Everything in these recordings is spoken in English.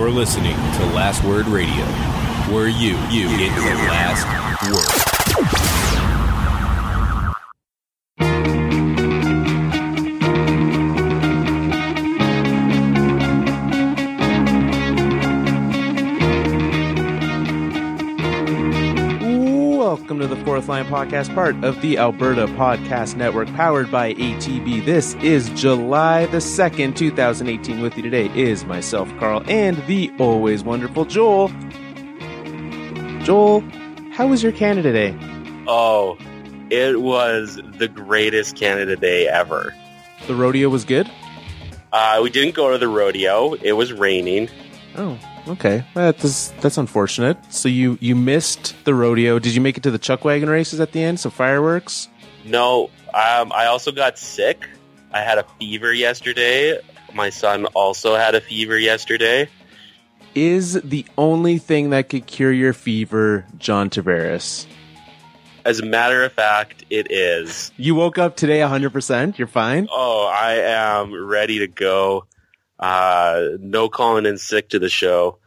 You're listening to Last Word Radio, where you you get the last word. Podcast, part of the Alberta Podcast Network, powered by ATB. This is July the 2nd, 2018. With you today is myself, Carl, and the always wonderful Joel. Joel, how was your Canada Day? Oh, it was the greatest Canada Day ever. The rodeo was good? Uh, we didn't go to the rodeo. It was raining. Oh, okay. That's that's unfortunate. So you you missed the rodeo. Did you make it to the chuck wagon races at the end? Some fireworks? No, um, I also got sick. I had a fever yesterday. My son also had a fever yesterday. Is the only thing that could cure your fever John Tavares? As a matter of fact, it is. You woke up today 100%. You're fine? Oh, I am ready to go. Uh, no calling in sick to the show.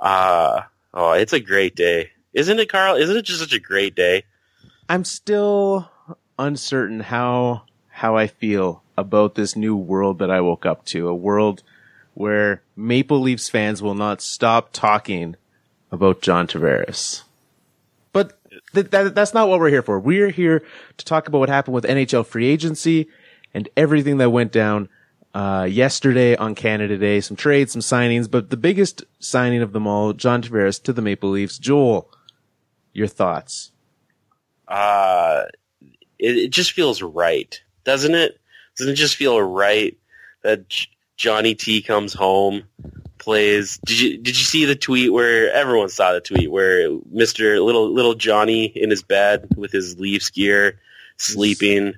Uh, oh, it's a great day. Isn't it, Carl? Isn't it just such a great day? I'm still uncertain how how I feel about this new world that I woke up to, a world where Maple Leafs fans will not stop talking about John Tavares. But th- that, that's not what we're here for. We're here to talk about what happened with NHL free agency and everything that went down uh, yesterday on Canada Day. Some trades, some signings, but the biggest signing of them all, John Tavares to the Maple Leafs. Joel, your thoughts? uh, it, it just feels right, doesn't it? Doesn't it just feel right that J- Johnny T comes home, plays? Did you did you see the tweet where everyone saw the tweet where Mister Little Little Johnny in his bed with his Leafs gear, sleeping,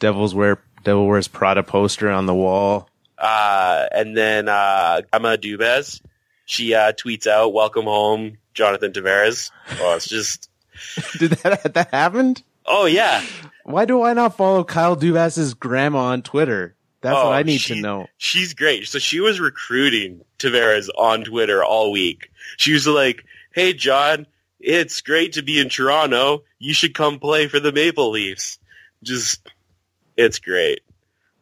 Devils wear Devil wears Prada poster on the wall. uh, and then uh, Emma Dubez, she uh, tweets out, "Welcome home, Jonathan Tavares." Oh, it's just Did that that happened? oh yeah. Why do I not follow Kyle Dubas's grandma on Twitter? That's Oh, what I need she- to know. She's great. So she was recruiting Tavares on Twitter all week. She was like, "Hey John, it's great to be in Toronto. You should come play for the Maple Leafs." Just, it's great.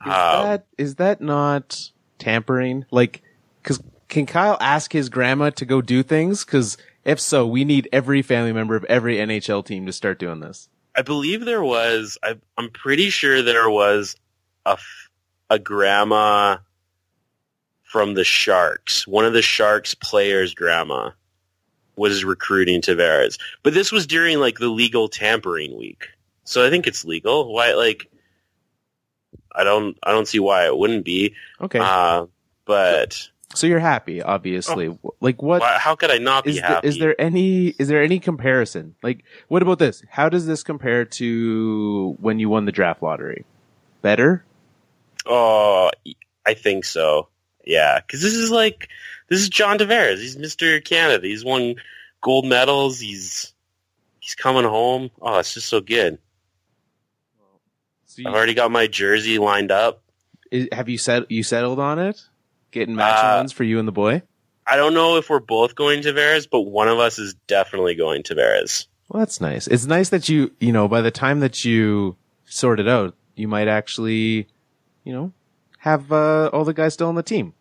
Is Um, that is that not tampering? Like, because can Kyle ask his grandma to go do things? Because if so, we need every family member of every NHL team to start doing this. I believe there was. I, I'm pretty sure there was a a grandma from the Sharks. One of the Sharks players' grandma was recruiting Tavares, but this was during like the legal tampering week. So I think it's legal. Why? Like, I don't. I don't see why it wouldn't be. Okay, Uh, but so you're happy, obviously. Like, what why, how could I not be is there, happy? is there any is there any comparison? Like, what about this? How does this compare to when you won the draft lottery? Better? Oh, I think so. Yeah, because this is like this is John Tavares. He's Mister Canada. He's won gold medals. He's he's coming home. Oh, it's just so good. So I've already got my jersey lined up. Is, have you set you settled on it? Getting matching Uh, ones for you and the boy. I don't know if we're both going Tavares, but one of us is definitely going Tavares. Well, that's nice. It's nice that you you know by the time that you sort it out, you might actually, you know, have uh, all the guys still on the team.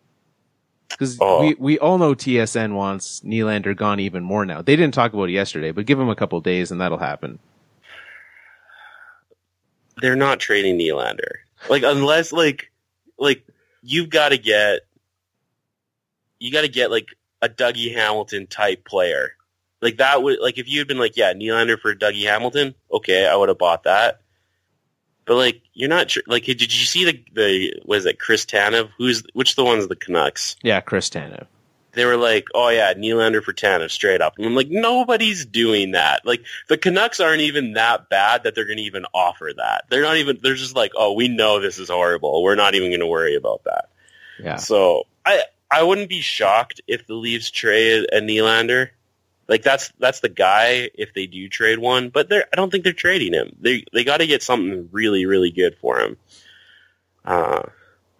Because Oh. we we all know TSN wants Nylander gone even more now. They didn't talk about it yesterday, but give him a couple days and that'll happen. They're not trading Nylander. Like unless like like you've got to get you got to get like a Dougie Hamilton type player. Like that would like if you had been like yeah Nylander for Dougie Hamilton, okay, I would have bought that. But like you're not tr- like did you see the the was it Chris Tanev? Who's which the ones the Canucks? Yeah, Chris Tanev. They were like, oh yeah, Nylander for Tanev straight up, and I'm like nobody's doing that. Like the Canucks aren't even that bad that they're going to even offer that. They're not even. They're just like, oh, we know this is horrible. We're not even going to worry about that. Yeah. So I I wouldn't be shocked if the Leafs trade a Nylander. Like that's that's the guy if they do trade one, but they're I don't think they're trading him. They they got to get something really really good for him. Uh,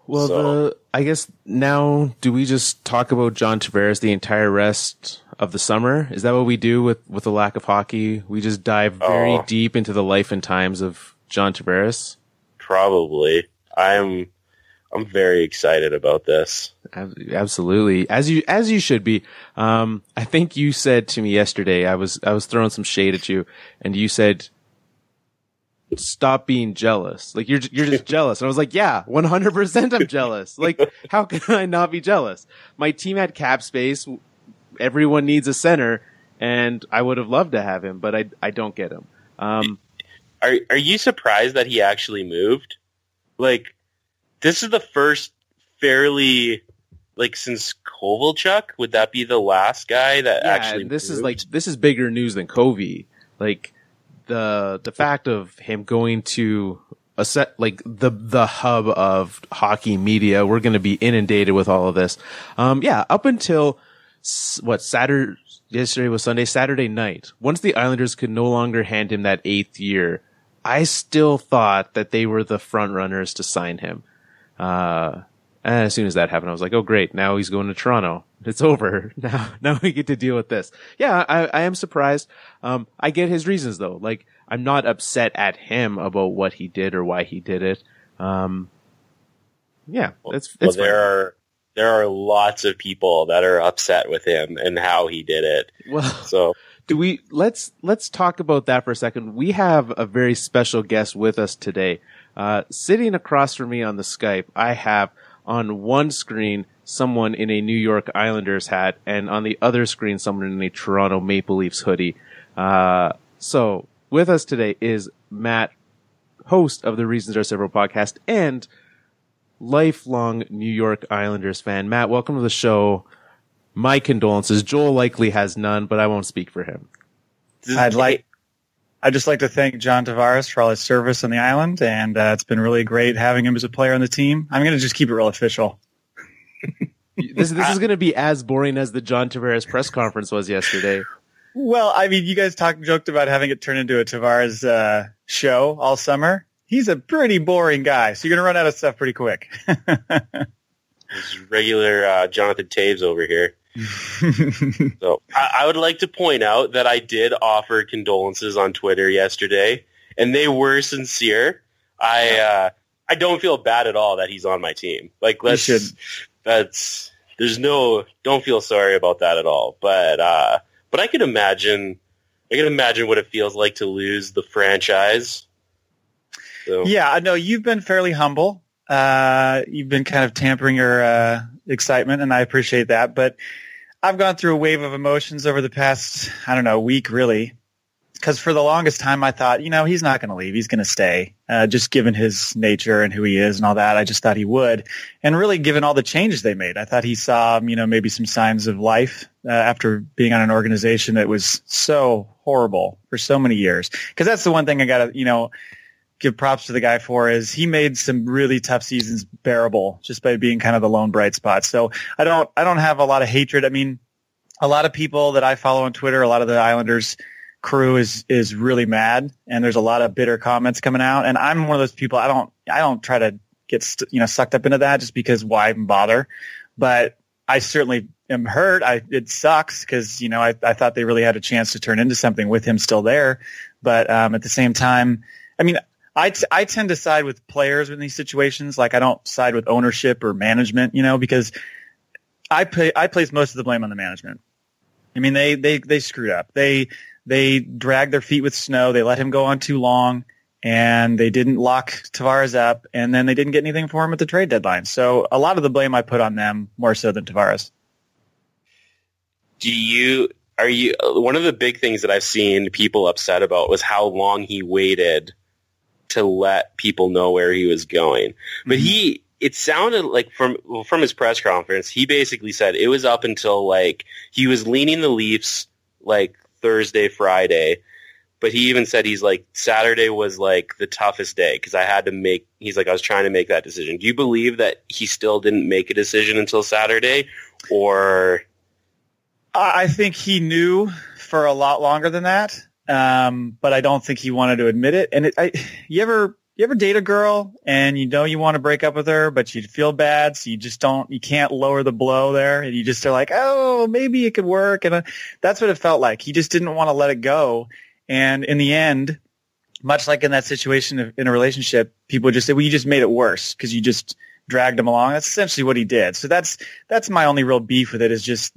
Well, So- the I guess now do we just talk about John Tavares the entire rest of the summer? Is that what we do with with the lack of hockey? We just dive very Oh. deep into the life and times of John Tavares. Probably. I'm I'm very excited about this. Absolutely, as you as you should be. Um, I think you said to me yesterday. I was I was throwing some shade at you, and you said, "Stop being jealous. Like you're you're just jealous." And I was like, "Yeah, one hundred percent. I'm jealous. Like how can I not be jealous? My team had cap space. Everyone needs a center, and I would have loved to have him, but I I don't get him. Um, Are are you surprised that he actually moved? Like this is the first fairly like since Kovalchuk, would that be the last guy that yeah, actually this is like this is bigger news than Kovy. Like the the fact of him going to a set like the the hub of hockey media. We're going to be inundated with all of this. Um, yeah, up until what Saturday yesterday was Sunday, Saturday night. Once the Islanders could no longer hand him that eighth year, I still thought that they were the front runners to sign him. Uh, as soon as that happened, I was like, "Oh, great! Now he's going to Toronto. It's over. Now, now we get to deal with this." Yeah, I, I am surprised. Um, I get his reasons though. Like, I'm not upset at him about what he did or why he did it. Um, yeah, it's well, fine. there are there are lots of people that are upset with him and how he did it. well, So do we let's let's talk about that for a second. We have a very special guest with us today. Uh, sitting across from me on the Skype, I have on one screen someone in a New York Islanders hat, and on the other screen someone in a Toronto Maple Leafs hoodie. Uh, so with us today is Matt, host of the Reasons Are Several podcast and lifelong New York Islanders fan. Matt, welcome to the show. My condolences. Joel likely has none, but I won't speak for him. I'd like, I'd just like to thank John Tavares for all his service on the island, and uh, it's been really great having him as a player on the team. I'm going to just keep it real official. This this is going to be as boring as the John Tavares press conference was yesterday. Well, I mean, you guys talked joked about having it turn into a Tavares uh, show all summer. He's a pretty boring guy, so you're going to run out of stuff pretty quick. this is regular uh, Jonathan Toews over here. So I, I would like to point out that I did offer condolences on Twitter yesterday, and they were sincere. I uh, I don't feel bad at all that he's on my team. Like let's should. that's there's no don't feel sorry about that at all. But uh, but I can imagine I can imagine what it feels like to lose the franchise. So Yeah, I know you've been fairly humble. Uh, you've been kind of tampering your uh, excitement, and I appreciate that. But I've gone through a wave of emotions over the past, I don't know, week really. Because for the longest time, I thought, you know, he's not going to leave. He's going to stay. Uh, just given his nature and who he is and all that, I just thought he would. And really, given all the changes they made, I thought he saw, you know, maybe some signs of life uh, after being on an organization that was so horrible for so many years. Because that's the one thing I got to, you know, give props to the guy for is he made some really tough seasons bearable just by being kind of the lone bright spot. So I don't I don't have a lot of hatred. I mean, a lot of people that I follow on Twitter, a lot of the Islanders crew is is really mad and there's a lot of bitter comments coming out and I'm one of those people I don't I don't try to get st- you know sucked up into that just because why even bother but I certainly am hurt I it sucks cuz you know I I thought they really had a chance to turn into something with him still there but um at the same time I mean I, t- I tend to side with players in these situations. Like I don't side with ownership or management, you know, because I pay, I place most of the blame on the management. I mean, they, they, they screwed up. They, they dragged their feet with Snow. They let him go on too long and they didn't lock Tavares up and then they didn't get anything for him at the trade deadline. So a lot of the blame I put on them more so than Tavares. do you are you one of the big things that I've seen people upset about was how long he waited to let people know where he was going. But he mm-hmm. it sounded like from well, from his press conference, he basically said it was up until like he was leaning the Leafs like Thursday, Friday. But he even said he's like Saturday was like the toughest day because I had to make. He's like I was trying to make that decision. Do you believe that he still didn't make a decision until Saturday, or I think he knew for a lot longer than that, um, but I don't think he wanted to admit it. And it, I, you ever you ever date a girl and you know you want to break up with her, but you feel bad, so you just don't, you can't lower the blow there, and you just are like, oh, maybe it could work, and uh, that's what it felt like. He just didn't want to let it go, and in the end, much like in that situation in a relationship, people just say, well, you just made it worse because you just dragged him along. That's essentially what he did. So that's that's my only real beef with it is just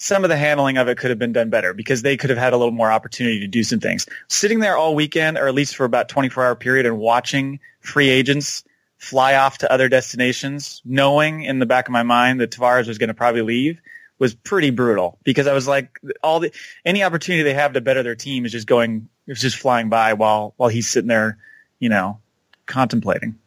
some of the handling of it could have been done better because they could have had a little more opportunity to do some things. Sitting there all weekend, or at least for about 24 hour period, and watching free agents fly off to other destinations, knowing in the back of my mind that Tavares was going to probably leave, was pretty brutal because I was like, all the any opportunity they have to better their team is just going, it's just flying by while while he's sitting there, you know, contemplating.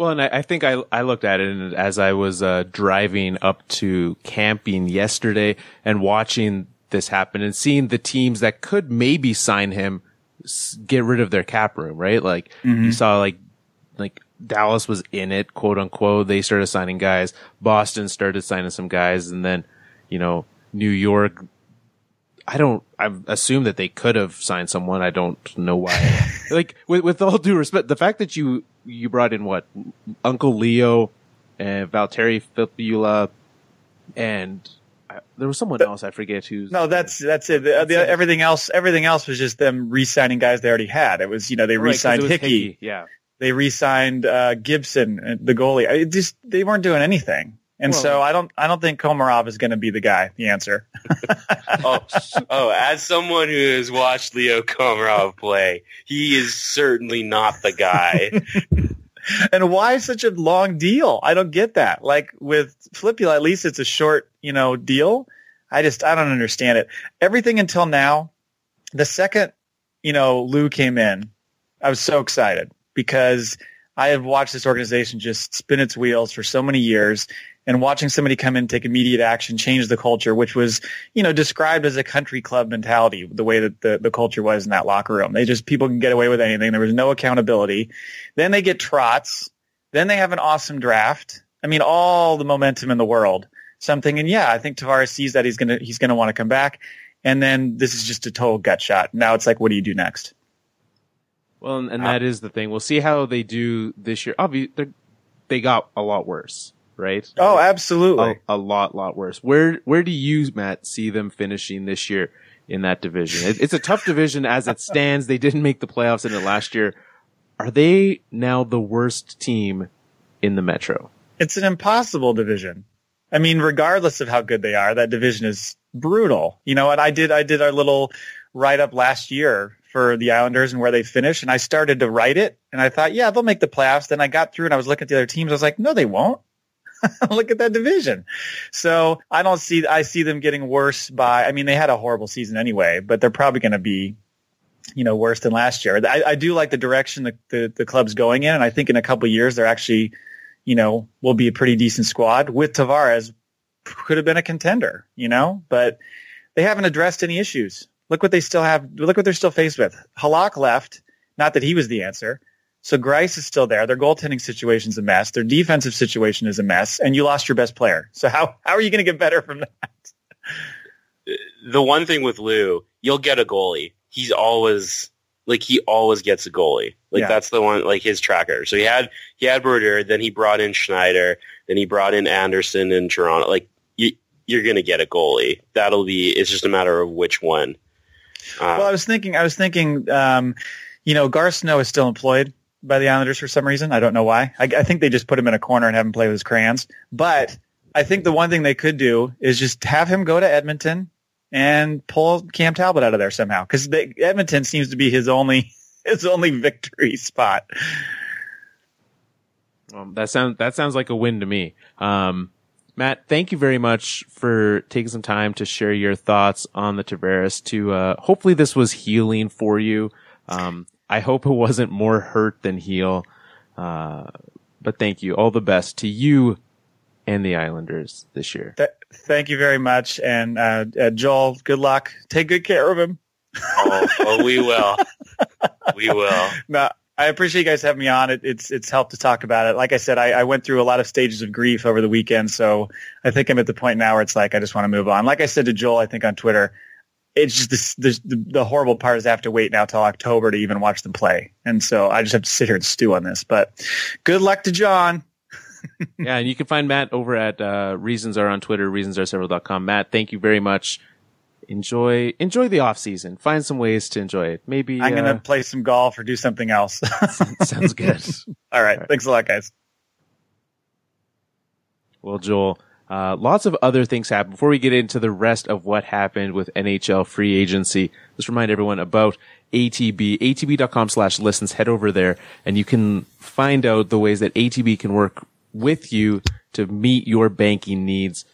Well, and I, I think I I looked at it and as I was uh, driving up to camping yesterday and watching this happen and seeing the teams that could maybe sign him get rid of their cap room, right? Like you saw like like Dallas was in it, quote unquote. They started signing guys. Boston started signing some guys, and then you know New York. I don't. I assume that they could have signed someone. I don't know why. like with with all due respect, the fact that you you brought in what Uncle Leo and Valtteri Filppula and I, there was someone else I forget who's No, that's that's it. The, the, it. everything else, everything else was just them re-signing guys they already had. It was you know they Right, 'cause re-signed it was Hickey, Yeah. they re-signed uh, Gibson, uh, the goalie. I- just they weren't doing anything, and Well- so uh, I don't I don't think Komarov is going to be the guy. The answer. oh, oh, as someone who has watched Leo Komarov play, he is certainly not the guy. And why such a long deal? I don't get that. Like with Filppula, at least it's a short, you know, deal. I just, I don't understand it. Everything until now, the second, you know, Lou came in, I was so excited because I have watched this organization just spin its wheels for so many years and watching somebody come in, take immediate action, change the culture, which was, you know, described as a country club mentality, the way that the, the culture was in that locker room. They just, people can get away with anything. There was no accountability. Then they get Trotz. Then they have an awesome draft. I mean, all the momentum in the world. Something, and yeah, I think Tavares sees that he's gonna he's gonna want to come back. And then this is just a total gut shot. Now it's like, what do you do next? Well, and, and that is the thing. We'll see how they do this year. Obviously, they got a lot worse, right? Oh, absolutely. a, a lot, lot worse. Where where do you, Matt, see them finishing this year in that division? It, it's a tough division as it stands. They didn't make the playoffs in it last year. Are they now the worst team in the Metro? It's an impossible division. I mean, regardless of how good they are, that division is brutal. You know what? I did I did our little write up last year for the Islanders and where they finished, and I started to write it, and I thought, yeah, they'll make the playoffs. Then I got through and I was looking at the other teams. I was like, no, they won't. Look at that division. So I don't see I see them getting worse by. I mean, they had a horrible season anyway, but they're probably going to be you know, worse than last year. I, I do like the direction the, the, the club's going in, and I think in a couple of years they're actually, you know, will be a pretty decent squad with Tavares. Could have been a contender, you know, but they haven't addressed any issues. Look what they still have. Look what they're still faced with. Halak left. Not that he was the answer. So Greiss is still there. Their goaltending situation is a mess. Their defensive situation is a mess, and you lost your best player. So how how are you going to get better from that? the one thing with Lou, you'll get a goalie. He's always like he always gets a goalie. Like Yeah. that's the one like his tracker. So he had he had Brodeur, then he brought in Schneider, then he brought in Anderson in Toronto. Like you you're gonna get a goalie. That'll be it's just a matter of which one. Uh, Well, I was thinking, I was thinking, um, you know, Garth Snow is still employed by the Islanders for some reason. I don't know why. I, I think they just put him in a corner and have him play with his crayons. But I think the one thing they could do is just have him go to Edmonton and pull Cam Talbot out of there somehow, because Edmonton seems to be his only his only victory spot. Um, that sounds that sounds like a win to me. Um, Matt, thank you very much for taking some time to share your thoughts on the Tavares. To uh, hopefully this was healing for you. Um, I hope it wasn't more hurt than heal. Uh, but thank you. All the best to you and the Islanders this year. Th- thank you very much, and uh, uh, Joel, good luck. Take good care of him. oh, oh, we will. we will. No, I appreciate you guys having me on. It, it's it's helped to talk about it. Like I said, I, I went through a lot of stages of grief over the weekend, so I think I'm at the point now where it's like I just want to move on. Like I said to Joel, I think on Twitter, it's just this, this, the, the horrible part is I have to wait now till October to even watch them play, and so I just have to sit here and stew on this. But good luck to John. yeah, and you can find Matt over at uh, Reasons Are on Twitter, reasonsareseveral.com. Matt, thank you very much. Enjoy enjoy the off season. Find some ways to enjoy it. Maybe I'm uh, gonna play some golf or do something else. sounds good. All right, thanks a lot, guys. Well, Joel, uh, lots of other things happened. Before we get into the rest of what happened with NHL free agency, let's remind everyone about ATB, atb.com slash listens. Head over there and you can find out the ways that ATB can work with you to meet your banking needs.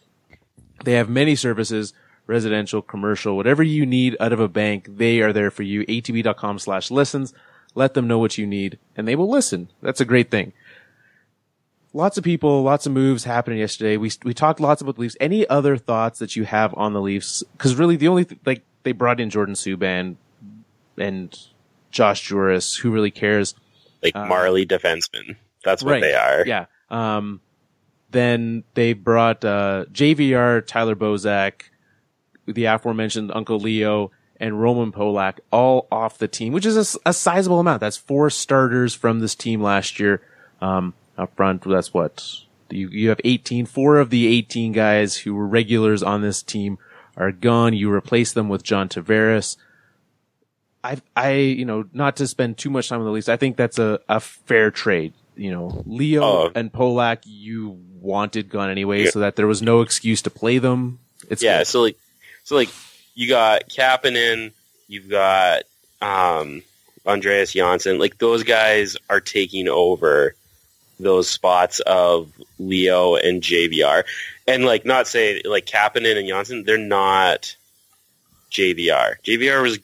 They have many services, residential, commercial, whatever you need out of a bank, they are there for you. atb.com slash listens. Let them know what you need and they will listen. That's a great thing lots of people, lots of moves happening yesterday. We we talked lots about the Leafs. Any other thoughts that you have on the Leafs? Because really, the only th- like they brought in Jordan Subban and Josh Jooris. Who really cares? Like Uh, Marley defensemen. That's what Right. they are. Yeah. Um. Then they brought uh, JVR, Tyler Bozak, the aforementioned Uncle Leo, and Roman Polak all off the team, which is a sizable amount. That's four starters from this team last year. Um, up front, that's what you you have 18. Four of the 18 guys who were regulars on this team are gone. You replace them with John Tavares. I, I, you know, not to spend too much time on the Leafs. I think that's a, a fair trade. You know, Leo Oh. and Polak, you wanted gone anyway, Yeah. so that there was no excuse to play them. It's yeah, good. so like, so like, you got Kapanen, you've got um, Andreas Johnsson. Like those guys are taking over those spots of Leo and JVR, and like not say like Kapanen and Johnsson, they're not JVR. JVR was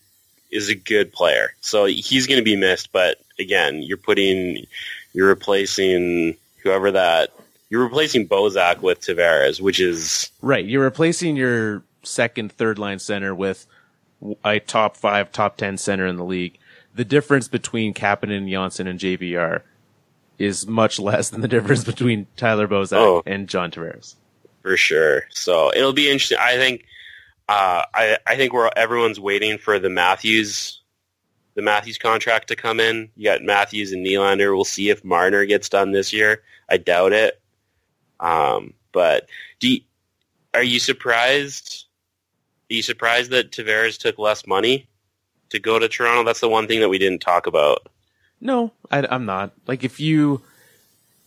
is a good player, so he's going to be missed. But again, you're putting, you're replacing whoever that. You're replacing Bozak with Tavares, which is Right. You're replacing your second, third line center with a top five, top 10 center in the league. The difference between Kapanen, Johnsson, and JVR is much less than the difference between Tyler Bozak Oh. and John Tavares. for sure. So it'll be interesting. I think, uh, I I think we're everyone's waiting for the Matthews, the Matthews contract to come in. You got Matthews and Nylander. We'll see if Marner gets done this year. I doubt it. Um, but do you, are you surprised? Are you surprised that Tavares took less money to go to Toronto? That's the one thing that we didn't talk about. No, I, I'm not. Like if you,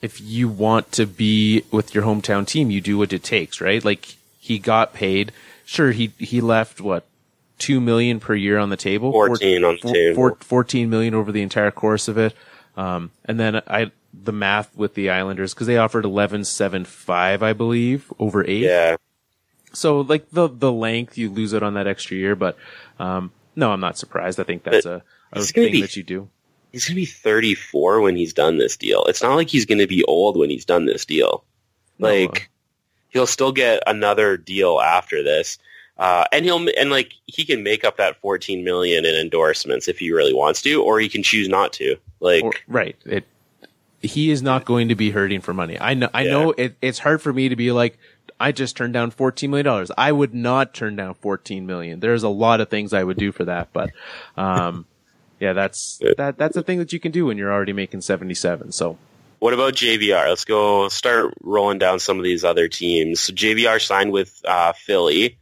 if you want to be with your hometown team, you do what it takes, right? Like he got paid. Sure, he, he left what, two million per year on the table? Fourteen on the four- table. four- 14 million over the entire course of it. Um, and then I, the math with the Islanders, cause they offered 11.75, I believe, over eight. Yeah. So like the, the length, you lose it on that extra year, but, um, no, I'm not surprised. I think that's a, a thing be- that you do. He's going to be 34 when he's done this deal. It's not like he's going to be old when he's done this deal. Like uh, he'll still get another deal after this. Uh, and he'll and like he can make up that 14 million in endorsements if he really wants to, or he can choose not to. Like Or, right. It, he is not going to be hurting for money. I know, I Yeah. know it, it's hard for me to be like, I just turned down $14 million. I would not turn down 14 million. There's a lot of things I would do for that, but, um, yeah, that's, that, that's a thing that you can do when you're already making 77. So, What about JVR? Let's go start rolling down some of these other teams. So JVR signed with uh, Philly.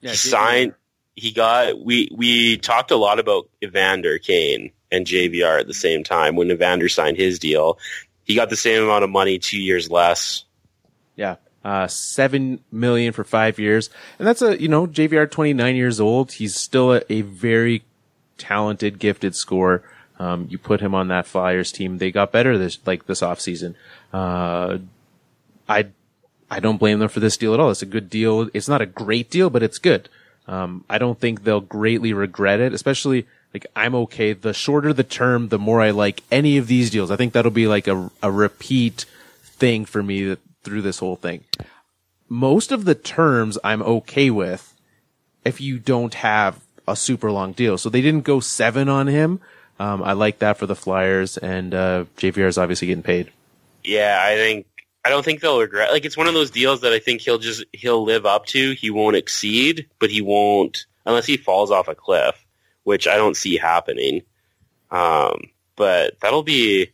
yeah, he signed. He got. We we talked a lot about Evander Kane and JVR at the same time when Evander signed his deal. He got the same amount of money, two years less. Yeah. Uh, seven million for five years. And that's a, you know, JVR 29 years old. He's still a, a very talented, gifted scorer. Um, you put him on that Flyers team. They got better this, like this offseason. Uh, I, I don't blame them for this deal at all. It's a good deal. It's not a great deal, but it's good. Um, I don't think they'll greatly regret it, especially like I'm okay. The shorter the term, the more I like any of these deals. I think that'll be like a, a repeat thing for me that, through this whole thing. Most of the terms I'm okay with if you don't have a super long deal. So they didn't go seven on him. Um, I like that for the Flyers and, uh, JVR is obviously getting paid. Yeah, I think. I don't think they'll regret. Like it's one of those deals that I think he'll just he'll live up to. He won't exceed, but he won't unless he falls off a cliff, which I don't see happening. Um, but that'll be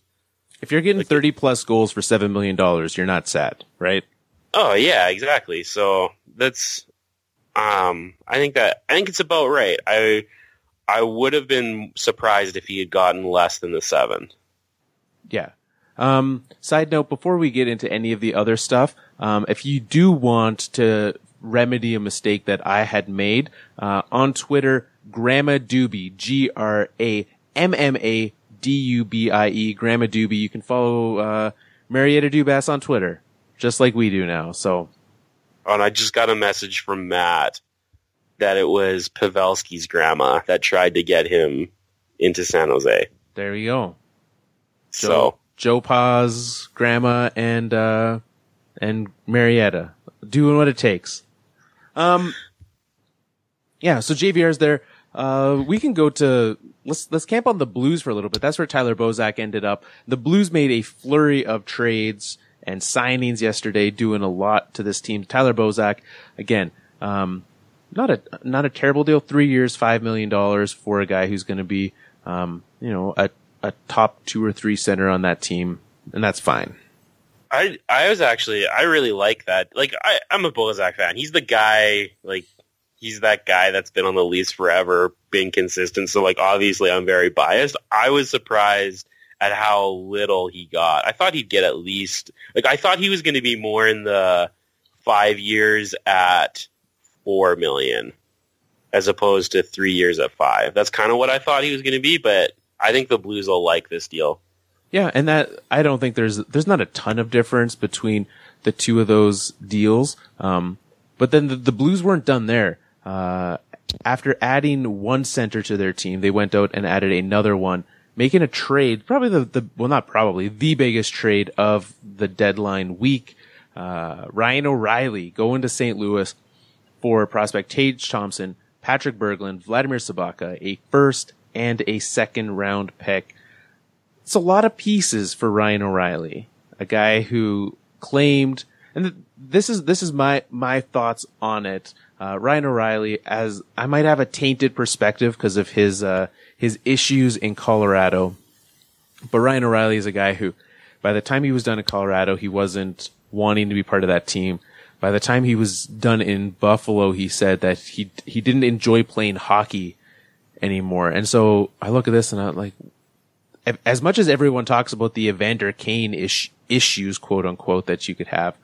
If you're getting 30 plus goals for $7 million, you're not sad, right? Oh yeah, exactly. So that's um I think that I think it's about right. I I would have been surprised if he had gotten less than the seven. Yeah. Um, side note, before we get into any of the other stuff, um, if you do want to remedy a mistake that I had made, uh, on Twitter, Grandma Doobie, G-R-A-M-M-A-D-U-B-I-E, Grandma Doobie. You can follow, uh, Marietta Dubas on Twitter, just like we do now. So, and I just got a message from Matt that it was Pavelski's grandma that tried to get him into San Jose. there we go. So Joe Pa's grandma and uh and Marietta doing what it takes. Um yeah, so JVR's there. Uh we can go to let's let's camp on the Blues for a little bit. That's where Tyler Bozak ended up. The Blues made a flurry of trades and signings yesterday doing a lot to this team. Tyler Bozak again, um not a not a terrible deal. 3 years, 5 million dollars for a guy who's going to be um you know, a a top two or three center on that team, and that's fine. I I was actually I really like that. Like I I'm a Bozak fan. He's the guy like he's that guy that's been on the Leafs forever, being consistent. So like obviously I'm very biased. I was surprised at how little he got. I thought he'd get at least like I thought he was going to be more in the 5 years at 4 million as opposed to 3 years at 5. That's kind of what I thought he was going to be, but I think the Blues will like this deal. Yeah, and that I don't think there's there's not a ton of difference between the two of those deals. Um, but then the, the Blues weren't done there. Uh, after adding one center to their team, they went out and added another one, making a trade. Probably the, the well, not probably the biggest trade of the deadline week. Uh, Ryan O'Reilly going to St. Louis for prospect Tage Thompson, Patrick Berglund, Vladimir Sobotka, a first and a second round pick. It's a lot of pieces for Ryan O'Reilly, a guy who claimed, and th- this is this is my my thoughts on it. Uh, Ryan O'Reilly, as I might have a tainted perspective because of his uh, his issues in Colorado, but Ryan O'Reilly is a guy who, by the time he was done in Colorado, he wasn't wanting to be part of that team. By the time he was done in Buffalo, he said that he he didn't enjoy playing hockey anymore. And so I look at this and I'm like, as much as everyone talks about the Evander Kane ish, issues, quote unquote, that you could have,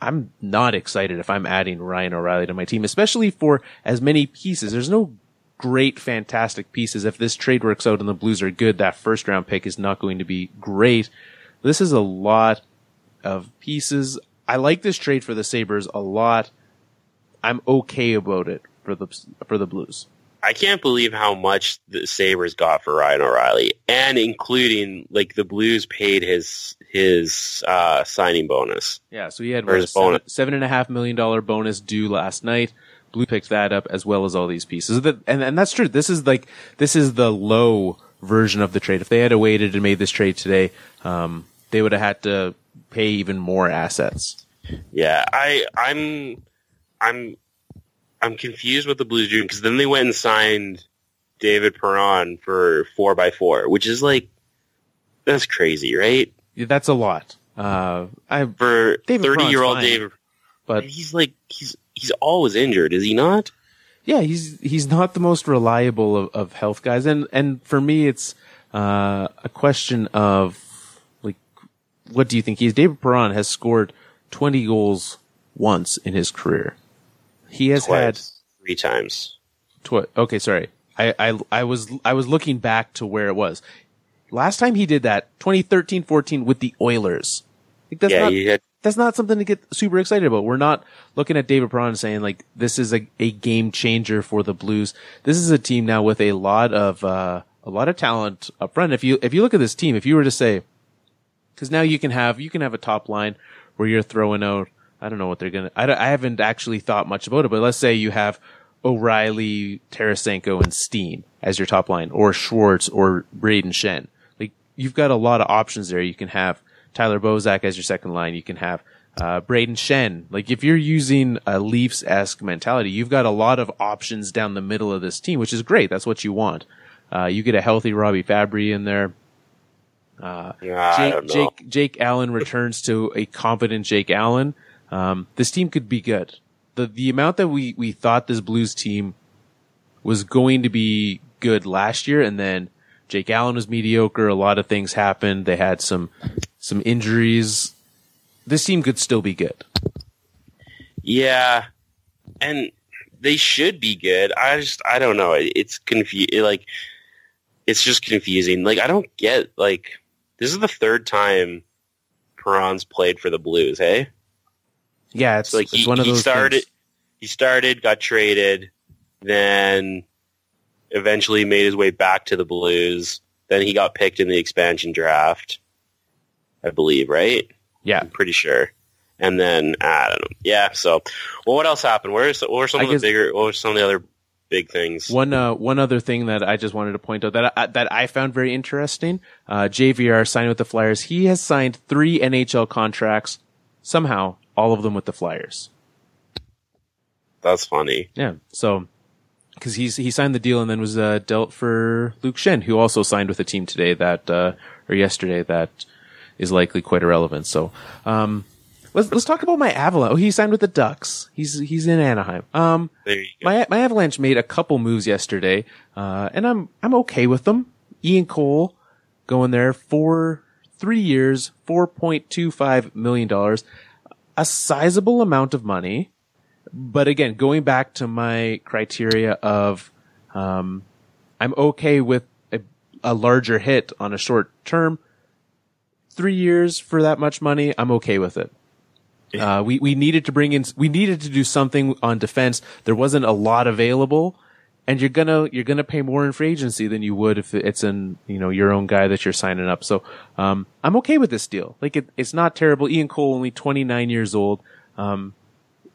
I'm not excited if I'm adding Ryan O'Reilly to my team, especially for as many pieces. There's no great, fantastic pieces. If this trade works out and the Blues are good, that first round pick is not going to be great. This is a lot of pieces. I like this trade for the Sabres a lot. I'm okay about it for the for the Blues. I can't believe how much the Sabres got for Ryan O'Reilly, and including like the Blues paid his his uh, signing bonus. Yeah, so he had what, his seven, bonus. seven and a half million dollar bonus due last night. Blue picked that up as well as all these pieces. That- And and that's true. This is like this is the low version of the trade. If they had waited and made this trade today, um, they would have had to pay even more assets. Yeah, I I'm I'm I'm confused what the Blues doing because then they went and signed David Perron for four by four, which is like that's crazy, right? Yeah, That's a lot. Uh, I For David thirty year old. David, but he's like he's he's always injured, is he not? yeah, he's he's not the most reliable of, of health guys, and and for me, it's uh, a question of like, what do you think he is? David Perron has scored twenty goals once in his career. He has had three times. tw- okay, sorry, I, I I was I was looking back to where it was. Last time he did that, 2013-14 with the Oilers. Like, that's yeah, not had that's not something to get super excited about. We're not looking at David Perron saying like this is a, a game changer for the Blues. This is a team now with a lot of uh, a lot of talent up front. If you if you look at this team, if you were to say, because now you can have you can have a top line where you're throwing out. I don't know what they're gonna. I, I haven't actually thought much about it, but let's say you have O'Reilly, Tarasenko, and Steen as your top line, or Schwartz, or Brayden Schenn. Like you've got a lot of options there. You can have Tyler Bozak as your second line. You can have uh, Brayden Schenn. Like if you're using a Leafs esque mentality, you've got a lot of options down the middle of this team, which is great. That's what you want. Uh, you get a healthy Robby Fabbri in there. Yeah, Jake. Jake, Jake Allen returns to a competent Jake Allen. Um, this team could be good. The, the amount that we, we thought this Blues team was going to be good last year and then Jake Allen was mediocre. A lot of things happened. They had some, some injuries. This team could still be good. Yeah, and they should be good. I just I don't know. It's confu Like it's just confusing. Like I don't get like this is the third time Perron's played for the Blues. Hey, Yeah, it's, so like it's he, one of he those started. things. He started, got traded, then eventually made his way back to the Blues. Then he got picked in the expansion draft, I believe. Right? Yeah. I'm pretty sure. And then I don't know. Yeah. So, well, what else happened? Where's what were some I of the bigger? What were some of the other big things? One uh, one other thing that I just wanted to point out that I, that I found very interesting. Uh, JVR signed with the Flyers. He has signed three NHL contracts. Somehow, all of them with the Flyers. That's funny. Yeah. So, because he's he signed the deal and then was uh, dealt for Luke Schenn, who also signed with a team today that uh, or yesterday that is likely quite irrelevant. So, um, let's let's talk about my Avalanche. Oh, he signed with the Ducks. He's he's in Anaheim. Um, There you go. my my Avalanche made a couple moves yesterday, uh, and I'm I'm okay with them. Ian Cole going there for three years, four point two five million dollars, a sizable amount of money. But again, going back to my criteria of, um, I'm okay with a, a larger hit on a short term. Three years for that much money, I'm okay with it. Uh, we, we needed to bring in, we needed to do something on defense. There wasn't a lot available and you're gonna, you're gonna pay more in free agency than you would if it's in, you know, your own guy that you're signing up. So, um, I'm okay with this deal. Like it, it's not terrible. Ian Cole, only 29 years old. Um,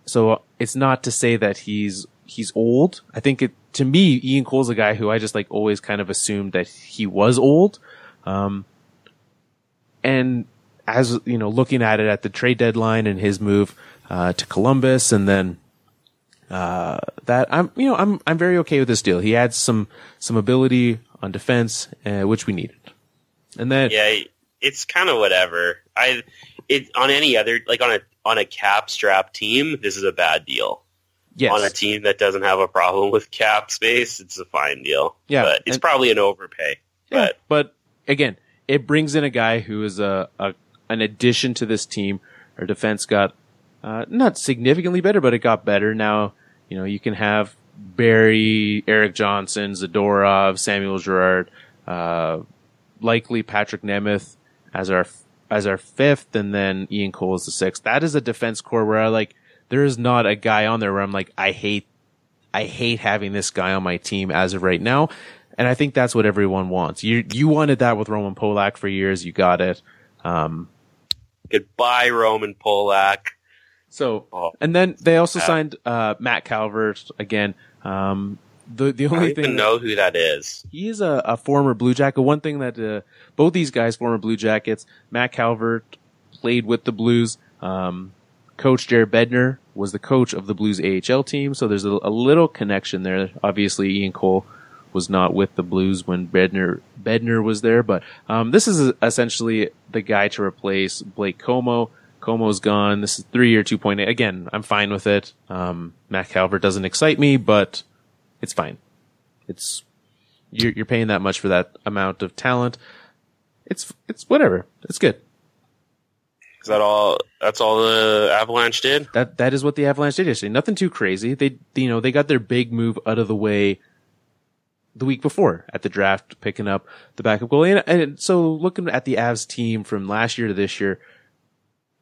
so it's not to say that he's, he's old. I think it, to me, Ian Cole's a guy who I just like always kind of assumed that he was old. Um, and as you know, looking at it at the trade deadline and his move uh, to Columbus, and then uh, that I'm you know I'm I'm very okay with this deal. He adds some some ability on defense, uh, which we needed. And then Yeah, it's kind of whatever. I it on any other like on a on a cap strap team, this is a bad deal. yes, On a team that doesn't have a problem with cap space, it's a fine deal. Yeah, but it's and- probably an overpay. Yeah, But but again, it brings in a guy who is a, a an addition to this team. Our defense got uh, not significantly better, but it got better. Now, you know, you can have Barrie, Erik Johnson, Zadorov, Samuel Girard, uh, likely Patrick Nemeth as our as our fifth, and then Ian Cole is the sixth. That is a defense core where I like. There is not a guy on there where I'm like, I hate I hate having this guy on my team as of right now. And I think that's what everyone wants. You you wanted that with Roman Polak for years. You got it. Um, goodbye, Roman Polak. So Oh. and then they also Yeah. signed uh, Matt Calvert again. Um, the the I only don't thing even that- know who that is. he is a, a former Blue Jacket. One thing that uh, both these guys, former Blue Jackets, Matt Calvert played with the Blues. Um, coach Jared Bednar was the coach of the Blues AHL team, so there's a, a little connection there. Obviously, Ian Cole was not with the Blues when Bedner Bednar was there, but um, this is essentially the guy to replace Blake Comeau. Comeau's gone. This is three year, two point eight. Again, I'm fine with it. Um, Matt Calvert doesn't excite me, but it's fine. It's you're, you're paying that much for that amount of talent. It's it's whatever. It's good. Is that all? That's all the Avalanche did. That that is what the Avalanche did yesterday. Nothing too crazy. They you know they got their big move out of the way the week before at the draft, picking up the backup goalie. And, and so looking at the Avs team from last year to this year,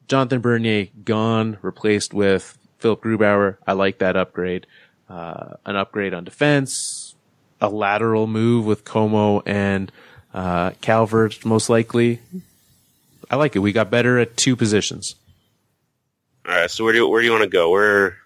Jonathan Bernier gone, replaced with Philipp Grubauer. I like that upgrade. Uh, an upgrade on defense, a lateral move with Comeau and uh, Calvert, most likely. I like it. We got better at two positions. All right. So where do where do you want to go? Where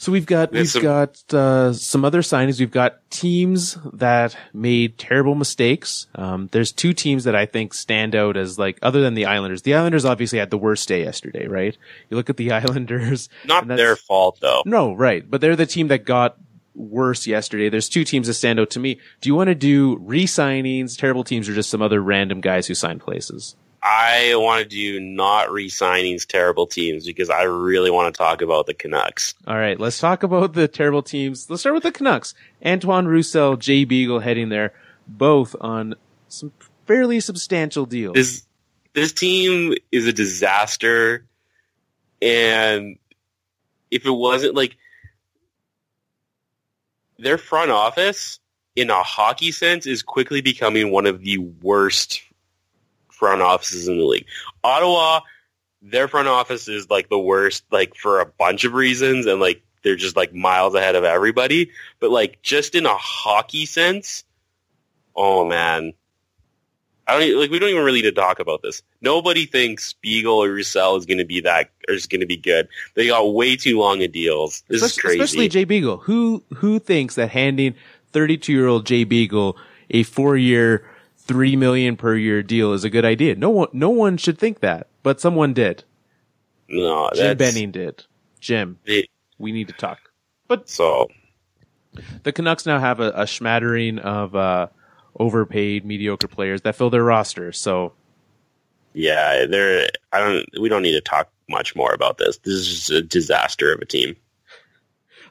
So we've got we've some- got uh, some other signings. We've got teams that made terrible mistakes. Um, there's two teams that I think stand out as like other than the Islanders. The Islanders obviously had the worst day yesterday, right? You look at the Islanders. Not their fault though. No, right, but they're the team that got worse yesterday. There's two teams that stand out to me. Do you want to do re-signings, terrible teams, or just some other random guys who sign places? I want to do not re-signings terrible teams because I really want to talk about the Canucks. All right, let's talk about the terrible teams. Let's start with the Canucks. Antoine Roussel, Jay Beagle heading there, both on some fairly substantial deals. This this team is a disaster, and if it wasn't like their front office in a hockey sense is quickly becoming one of the worst front offices in the league. Ottawa, their front office is like the worst, like for a bunch of reasons, and like they're just like miles ahead of everybody. But like just in a hockey sense, oh man, I don't like. We don't even really need to talk about this. Nobody thinks Spiegel or Roussel is going to be that or is going to be good. They got way too long of deals. This is crazy. especially Jay Beagle. Who who thinks that handing 32 year old Jay Beagle a four year, three million per year deal is a good idea? No one no one should think that, but someone did. no, Jim Benning did. Jim, it- we need to talk. But so. The Canucks now have a, a smattering of uh, overpaid, mediocre players that fill their roster. So Yeah, they're. I don't. We don't need to talk much more about this. This is just a disaster of a team.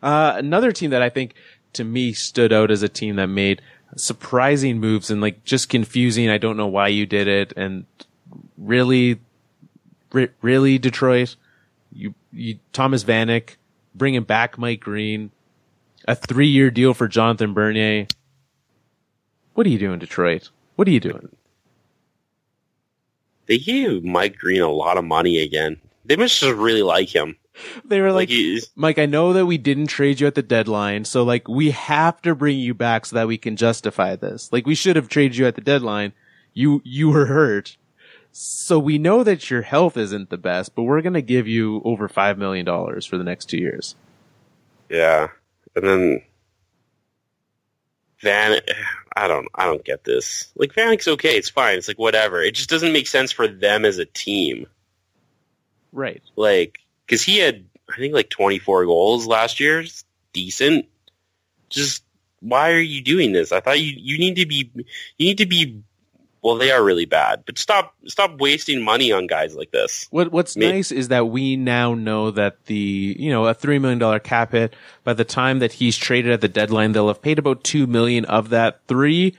Uh, another team that I think to me stood out as a team that made surprising moves and like just confusing. I don't know why you did it. And really, re- really Detroit, you, you, Thomas Vanek, bringing back Mike Green, a three year deal for Jonathan Bernier. What are you doing, Detroit? What are you doing? They gave Mike Green a lot of money again. They must just really like him. They were Like, like, Mike, I know that we didn't trade you at the deadline, so like we have to bring you back so that we can justify this. Like we should have traded you at the deadline. You you were hurt. So we know that your health isn't the best, but we're gonna give you over five million dollars for the next two years. yeah, and then Van. I don't. I don't get this. Like Vanek's okay. It's fine. It's like whatever. It just doesn't make sense for them as a team. Right. Like because he had I think like 24 goals last year. It's decent. Just why are you doing this? I thought you you need to be you need to be well they are really bad, but stop stop wasting money on guys like this. What What's Me- nice is that we now know that the you know a three million dollar cap hit. By the time that he's traded at the deadline, they'll have paid about two million of that three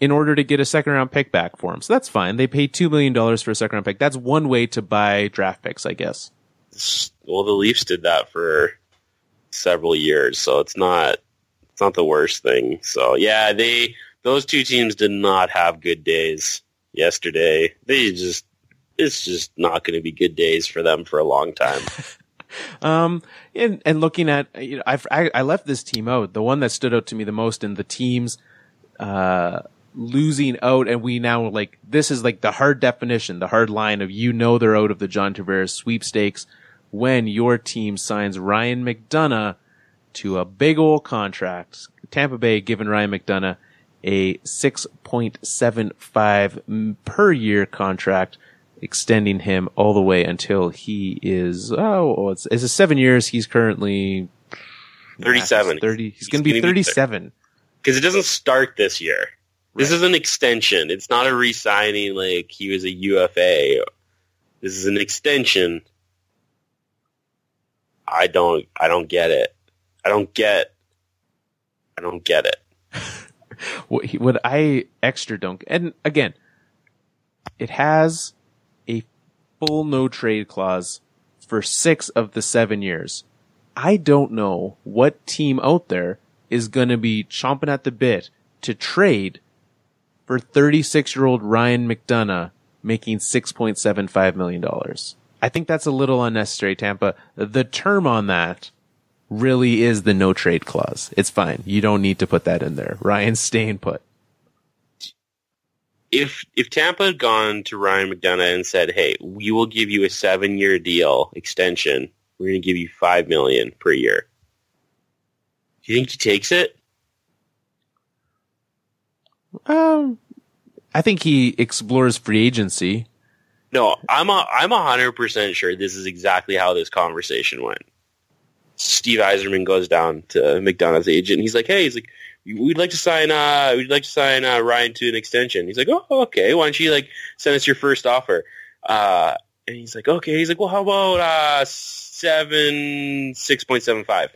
in order to get a second round pick back for him. So that's fine. They paid two million dollars for a second round pick. That's one way to buy draft picks, I guess. Well, the Leafs did that for several years, so it's not it's not the worst thing. So yeah, they those two teams did not have good days yesterday. They just it's just not going to be good days for them for a long time. Um, and, and looking at, you know, I've, I, I left this team out. The one that stood out to me the most in the teams, uh, losing out and we now like, this is like the hard definition, the hard line of you know they're out of the John Tavares sweepstakes when your team signs Ryan McDonagh to a big old contract. Tampa Bay giving Ryan McDonagh a 6.75 per year contract extending him all the way until he is oh it's it's a seven years. He's currently 37. Thirty. He's, He's going to be gonna be thirty seven. because it doesn't start this year. This Right. is an extension. It's not a re-signing like he was a UFA. This is an extension. I don't. I don't get it. I don't get. I don't get it. What, he- what I extra don't and again, it has a full no trade clause for six of the seven years. I don't know what team out there is going to be chomping at the bit to trade for 36 year old Ryan McDonagh making $6.75 million. I think that's a little unnecessary, Tampa. The term on that really is the no trade clause. It's fine. You don't need to put that in there. Ryan's staying put. If if Tampa had gone to Ryan McDonagh and said, "Hey, we will give you a seven-year deal extension. We're going to give you five million per year," Do you think he takes it? Um, I think he explores free agency. No, I'm a, I'm hundred percent sure this is exactly how this conversation went. Steve Yzerman goes down to McDonagh's agent. He's like, "Hey, he's like, we'd like to sign, uh, we'd like to sign uh, Ryan to an extension." He's like, "Oh, okay. Why don't you like send us your first offer?" Uh, and he's like, "Okay." He's like, "Well, how about uh, seven six point seven five?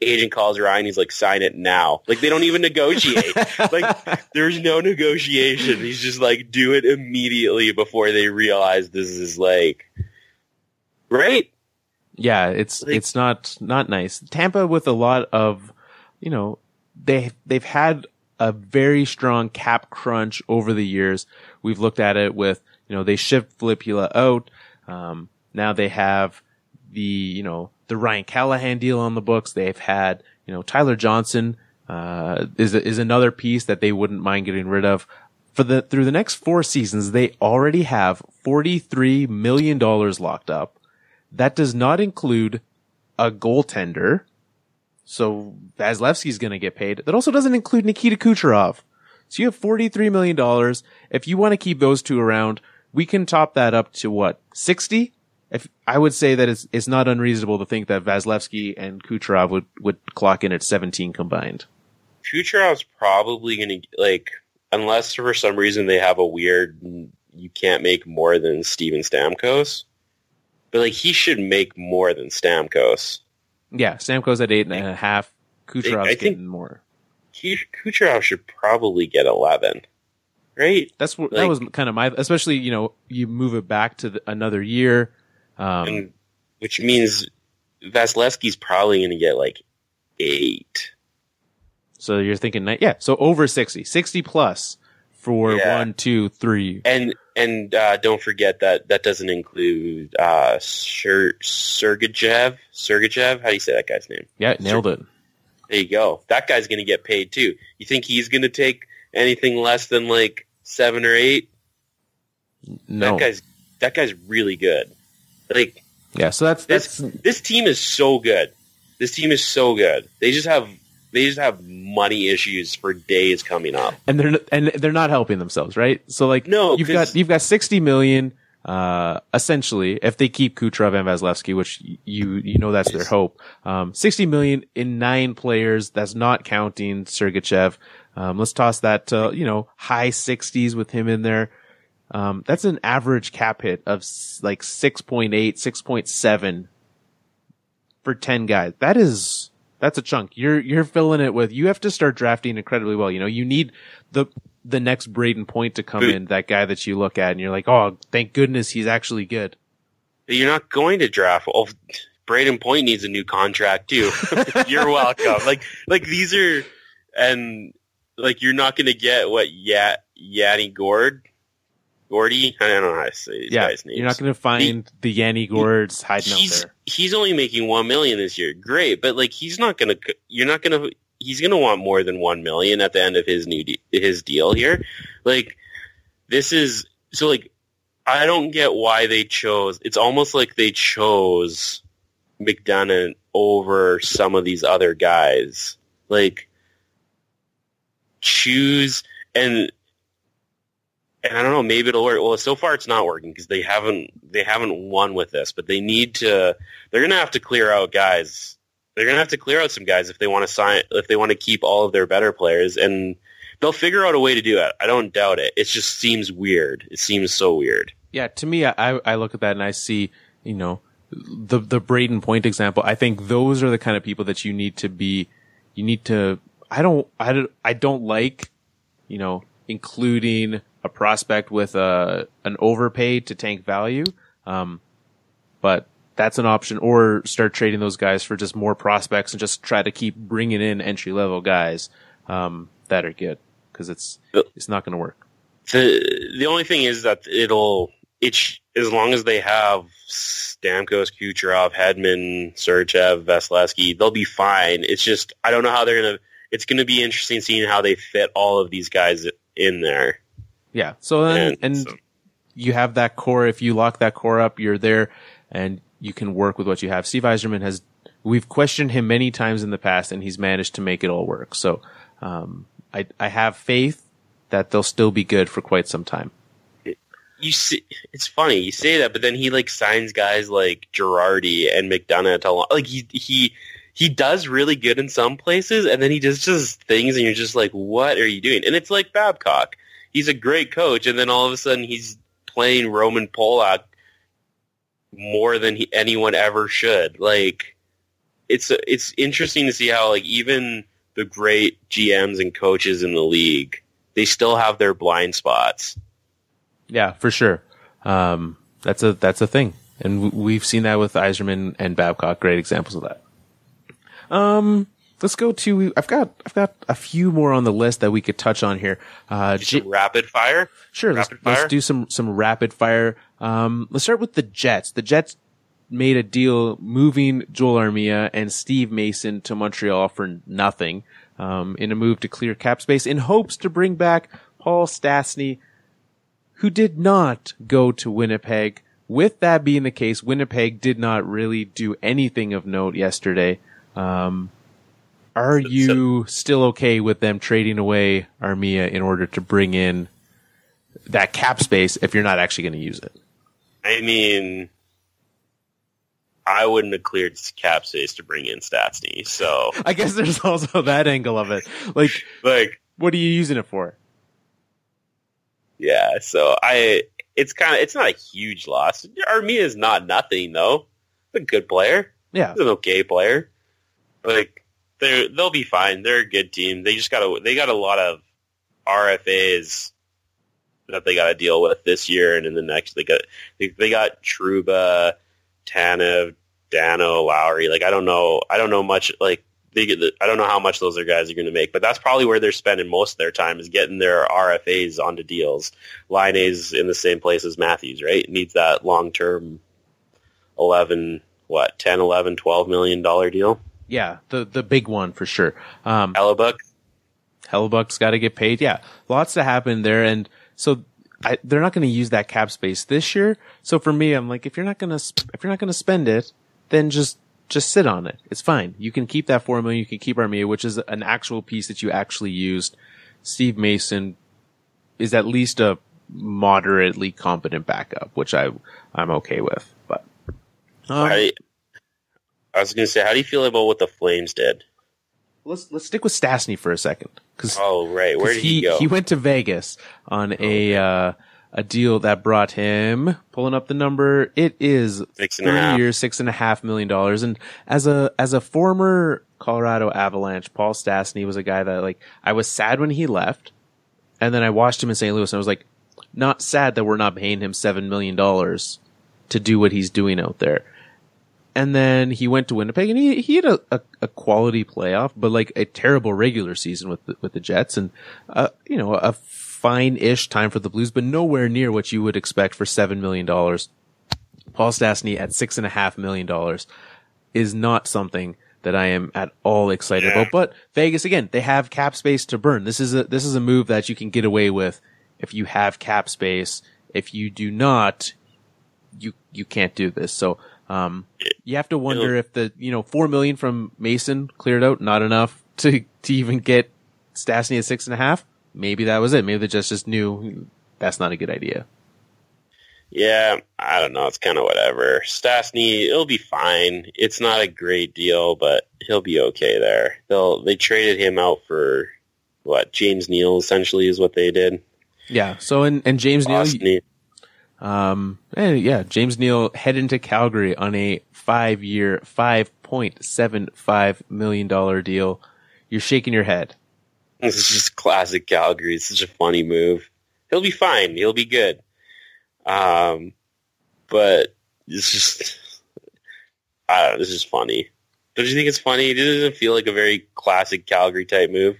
Agent calls Ryan. He's like, "Sign it now." Like they don't even negotiate. like there's no negotiation. He's just like, "Do it immediately before they realize this is like." Right? Yeah, it's Like- it's not not nice. Tampa with a lot of, you know, they they've had a very strong cap crunch over the years. We've looked at it with, you know, they shipped Filppula out. Um, now they have the, you know, the Ryan Callahan deal on the books. They've had, you know, Tyler Johnson, uh, is, is another piece that they wouldn't mind getting rid of. For the, through the next four seasons, they already have $43 million locked up. That does not include a goaltender. So Vasilevskiy's going to get paid. That also doesn't include Nikita Kucherov. So you have $43 million. If you want to keep those two around, we can top that up to what? 60? If I would say that it's, it's not unreasonable to think that Vasilevskiy and Kucherov would, would clock in at 17 combined. Kucherov's probably going to like, unless for some reason they have a weird, you can't make more than Steven Stamkos. But like, he should make more than Stamkos. Yeah, Stamkos at eight and a half. Kucherov's I think- getting more. He, Kucherov should probably get eleven, right? That's what that was kind of my, especially you know you move it back to the, another year. Um, and which means Vasilevskiy's probably going to get like eight. so you're thinking, yeah, so over 60, 60 plus for Yeah. one, two, three. And and uh, don't forget that that doesn't include uh, Ser- Sergachev. Sergachev, how do you say that guy's name? Yeah, nailed it. There you go. That guy's going to get paid too. You think he's going to take anything less than like seven or eight? No, That guy's that guy's really good. Like yeah, so that's this that's this team is so good. This team is so good. They just have they just have money issues for days coming up. and they're and they're not helping themselves, right? So like, No, you've got you've got sixty million, uh, essentially, if they keep Kucherov and Vasilevskiy, which you you know that's their hope. Um, sixty million in nine players. That's not counting Sergachev. Um, let's toss that to you know high sixties with him in there. Um, that's an average cap hit of s- like 6.8, 6.7 for 10 guys. That is, that's a chunk. You're, you're filling it with, you have to start drafting incredibly well. You know, you need the, the next Brayden Point to come But- in, that guy that you look at and you're like, oh, thank goodness he's actually good. You're not going to draft. Oh, Brayden Point needs a new contract too. you're welcome. Like like these are and like you're not going to get what Yat Yanni Gourde Gordy. I don't know how to say these Yeah. guys' names. You're not going to find the Yanni Gourdes hiding out he's there. he's only making one million this year. Great, but like he's not gonna. You're not gonna. He's gonna want more than one million at the end of his new de- his deal here. Like this is so like I don't get why they chose. It's almost like they chose McDonagh over some of these other guys. Like choose and and I don't know, maybe it'll work. Well, so far it's not working because they haven't they haven't won with this, but they need to. They're gonna have to clear out guys. They're gonna have to clear out some guys if they want to sign if they want to keep all of their better players, and they'll figure out a way to do it. I don't doubt it. It just seems weird. It seems so weird. Yeah, to me, I, I look at that and I see, you know, the, the Brayden Point example. I think those are the kind of people that you need to be, you need to, I don't, I don't, I don't like, you know, including a prospect with a, an overpay to tank value. Um, but that's an option or start trading those guys for just more prospects and just try to keep bringing in entry level guys, um, that are good because it's, it's not going to work. The the only thing is that it'll it's as long as they have Stamkos, Kucherov, Hedman, Sergev, Vasilevskiy, they'll be fine. It's just I don't know how they're gonna. It's gonna be interesting seeing how they fit all of these guys in there. Yeah. So then, And and, so- you have that core. If you lock that core up, you're there and you can work with what you have. Steve Yzerman has we've questioned him many times in the past, and he's managed to make it all work. So um, I I have faith that they'll still be good for quite some time. You see, it's funny you say that, but then he like signs guys like Girardi and McDonagh to like he he he does really good in some places, and then he does just things, and you're just like, what are you doing? And it's like Babcock. He's a great coach, and then all of a sudden he's playing Roman Polak more than he, anyone ever should. Like, it's it's interesting to see how like even the great GMs and coaches in the league, they still have their blind spots. Yeah, for sure. Um, that's a that's a thing, and we've seen that with Yzerman and Babcock. Great examples of that. Um, let's go to. I've got I've got a few more on the list that we could touch on here. Uh, J- rapid fire. Sure. Let's, fire? let's do some, some rapid fire. Um, let's start with the Jets. The Jets made a deal moving Joel Armia and Steve Mason to Montreal for nothing, um, in a move to clear cap space in hopes to bring back Paul Stastny, who did not go to Winnipeg. With that being the case, Winnipeg did not really do anything of note yesterday. Um, are So- you still okay with them trading away Armia in order to bring in that cap space if you're not actually going to use it? I mean, I wouldn't have cleared cap space to bring in Stastny. So, I guess there's also that angle of it. Like, like, what are you using it for? yeah. So I, it's kind of, it's not a huge loss. Armia is not nothing though. He's a good player. Yeah. He's an okay player. Like, they're they'll be fine. They're a good team. They just got a they got a lot of RFAs that they got to deal with this year and in the next. They got they, they got Trouba, Tanev, Dano, Lowry. Like I don't know. I don't know much. Like they I don't know how much those are guys are going to make, but that's probably where they're spending most of their time is getting their RFAs onto deals. Laine's in the same place as Matthews, right? Needs that long term, eleven what 10, 11, 12 million dollar deal. Yeah. The, the big one for sure. Um, Hellebuyck. Hellebuyck's got to get paid. Yeah. Lots to happen there. And so I, they're not going to use that cap space this year. So for me, I'm like, if you're not going to, sp- if you're not going to spend it, then just, just sit on it. It's fine. You can keep that four million. You can keep Armia, which is an actual piece that you actually used. Steve Mason is at least a moderately competent backup, which I, I'm okay with, but. Um, I, I was going to say, how do you feel about what the Flames did? let's, let's stick with Stastny for a second. Cause Oh, right. Where did he, go? He went to Vegas on a uh, a deal that brought him pulling up the number. It is Six and a three half. years, six and a half million dollars. And as a as a former Colorado Avalanche, Paul Stastny was a guy that like I was sad when he left, and then I watched him in St. Louis, and I was like, not sad that we're not paying him seven million dollars to do what he's doing out there. And then he went to Winnipeg and he, he had a, a, a quality playoff, but like a terrible regular season with the, with the Jets and, uh, you know, a fine-ish time for the Blues, but nowhere near what you would expect for $7 million. Paul Stastny at six and a half million dollars is not something that I am at all excited Yeah. about. But Vegas, again, they have cap space to burn. This is a, this is a move that you can get away with if you have cap space. If you do not, you, you can't do this. So, um, you have to wonder if the, you know, four million from Mason cleared out, not enough to, to even get Stastny at six and a half. Maybe that was it. Maybe the Jets just knew that's not a good idea. Yeah, I don't know. It's kind of whatever. Stastny, it'll be fine. It's not a great deal, but he'll be okay there. They'll they traded him out for what James Neal essentially is what they did. Yeah. So, and, and James Neal, Um, and yeah, James Neal head into Calgary on a five year, $5.75 million deal. You're shaking your head. this is just classic Calgary. It's such a funny move. He'll be fine. He'll be good. Um, but it's just I don't know. This is funny. Don't you think it's funny? It doesn't feel like a very classic Calgary type move.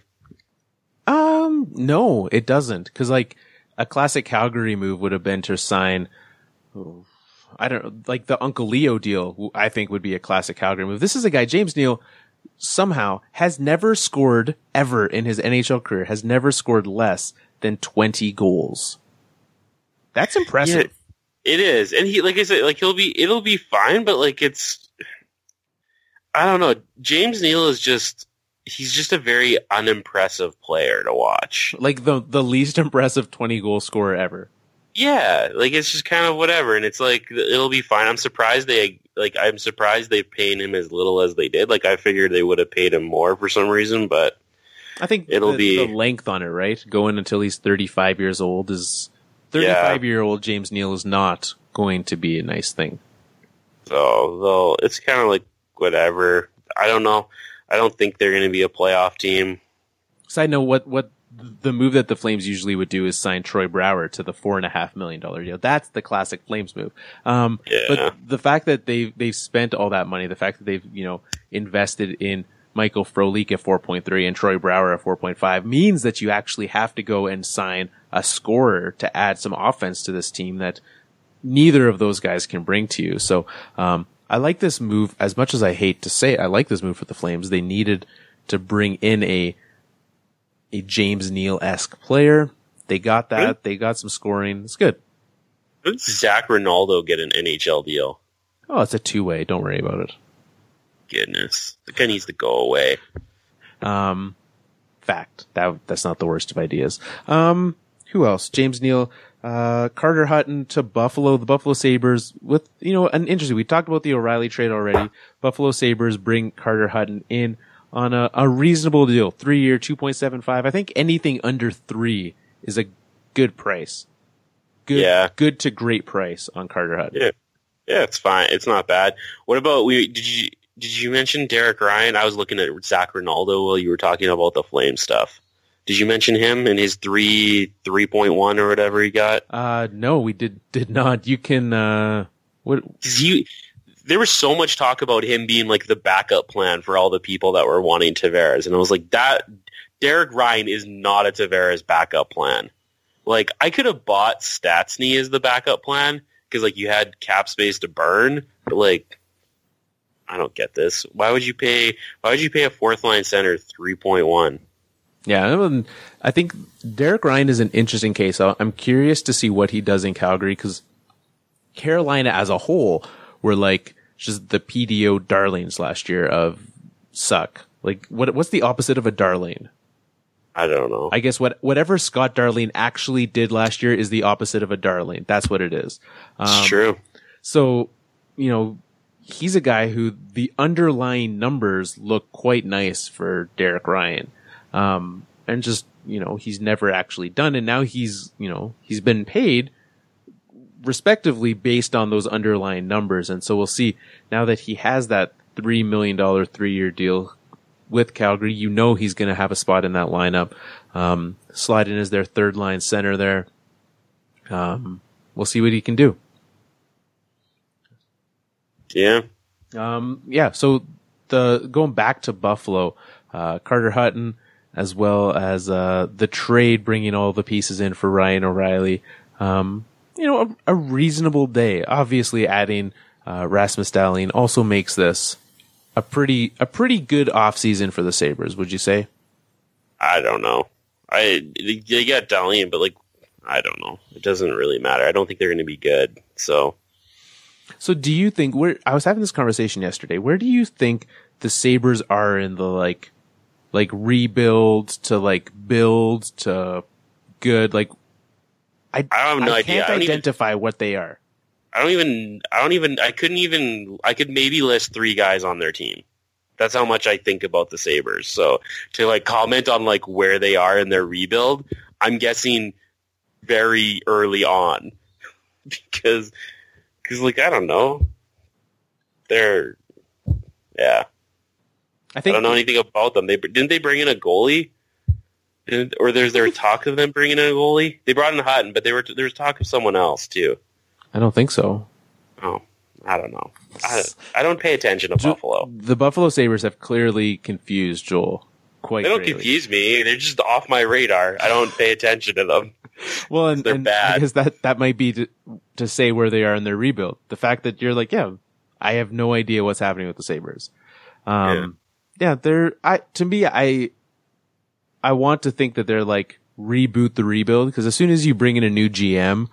Um, no, it doesn't. Cause like a classic Calgary move would have been to sign, I don't know, like the Uncle Leo deal, I think would be a classic Calgary move. This is a guy, James Neal, somehow has never scored ever in his NHL career, has never scored less than 20 goals. That's impressive. It is, and he like I said, like he'll be, it'll be fine, but like it's, I don't know. James Neal is just he's just a very unimpressive player to watch. Like the the least impressive twenty goal scorer ever. Yeah, like it's just kind of whatever, and it's like it'll be fine. I'm surprised they like I'm surprised they paid him as little as they did. Like I figured they would have paid him more for some reason, but I think It'll the, be- the length on it, right? Going until he's 35 years old is 35 year old James Neal is not going to be a nice thing. so though it's kind of like whatever. I don't know. I don't think they're going to be a playoff team. Side note, what what the move that the Flames usually would do is sign Troy Brouwer to the four and a half million dollar deal. That's the classic Flames move. Um, Yeah. but the fact that they've they've spent all that money, the fact that they've you know invested in Michael Frolik at 4.3 and Troy Brouwer at 4.5 means that you actually have to go and sign a scorer to add some offense to this team that neither of those guys can bring to you. So, um, I like this move as much as I hate to say it, I like this move for the Flames. They needed to bring in a, a James Neal esque player. They got that. They got some scoring. It's good. Did Zac Rinaldo get an NHL deal? Oh, it's a two way. Don't worry about it. Goodness, the guy needs to go away. Um, fact. That that's not the worst of ideas. Um, who else? James Neal, uh, Carter Hutton to Buffalo. The Buffalo Sabres with you know an interesting. We talked about the O'Reilly trade already. Buffalo Sabres bring Carter Hutton in on a, a reasonable deal, three year, two point seven five. I think anything under three is a good price. Good, Yeah. good to great price on Carter Hutton. Yeah. Yeah, it's fine. It's not bad. What about we? Did you did you mention Derek Ryan? I was looking at Zac Rinaldo while you were talking about the flame stuff. Did you mention him and his three three point one or whatever he got? Uh, no, we did did not. You can uh, what? you, there was so much talk about him being like the backup plan for all the people that were wanting Tavares, and I was like, that Derek Ryan is not a Tavares backup plan. Like I could have bought Stastny as the backup plan because like you had cap space to burn, but like I don't get this. Why would you pay? Why would you pay a fourth line center three point one? Yeah, I think Derek Ryan is an interesting case. I'm curious to see what he does in Calgary because Carolina as a whole were like just the PDO darlings last year of suck. Like what? What's the opposite of a darling? I don't know. I guess what whatever Scott Darling actually did last year is the opposite of a darling. That's what it is. it's Um, true. So, you know, he's a guy who the underlying numbers look quite nice for Derek Ryan. Um, and just, you know, he's never actually done. And now he's, you know, he's been paid respectively based on those underlying numbers. And so we'll see now that he has that $3 million three year deal with Calgary, you know, he's going to have a spot in that lineup. Um, slide in as their third line center there. Um, we'll see what he can do. Yeah. Um, yeah. So the going back to Buffalo, uh, Carter Hutton, as well as uh, the trade, bringing all the pieces in for Ryan O'Reilly. Um, you know, a, a reasonable day. Obviously, adding uh, Rasmus Dahlin also makes this a pretty a pretty good offseason for the Sabres. Would you say? I don't know. I they got Dahlin, but like I don't know. It doesn't really matter. I don't think they're going to be good. So So do you think where I was having this conversation yesterday, where do you think the Sabres are in the like like rebuild to like build to good like I I have no I idea. can't I don't even- identify what they are. I don't even. I don't even. I couldn't even. I could maybe list three guys on their team. That's how much I think about the Sabres. So to like comment on like where they are in their rebuild, I'm guessing very early on because because like I don't know. They're yeah. I I don't know anything about them. They didn't they bring in a goalie, Didn't- or there's there talk of them bringing in a goalie. They brought in Hutton, but they were there was talk of someone else too. I don't think so. Oh, I don't know. I, I don't pay attention to Buffalo. The Buffalo Sabres have clearly confused Joel quite They don't greatly. confuse me. They're just off my radar. I don't pay attention to them. Well, and, They're and bad. because that that might be to, to say where they are in their rebuild. The fact that you're like, yeah, I have no idea what's happening with the Sabres. Um, yeah. They're I to me, I I want to think that they're like reboot the rebuild because as soon as you bring in a new GM,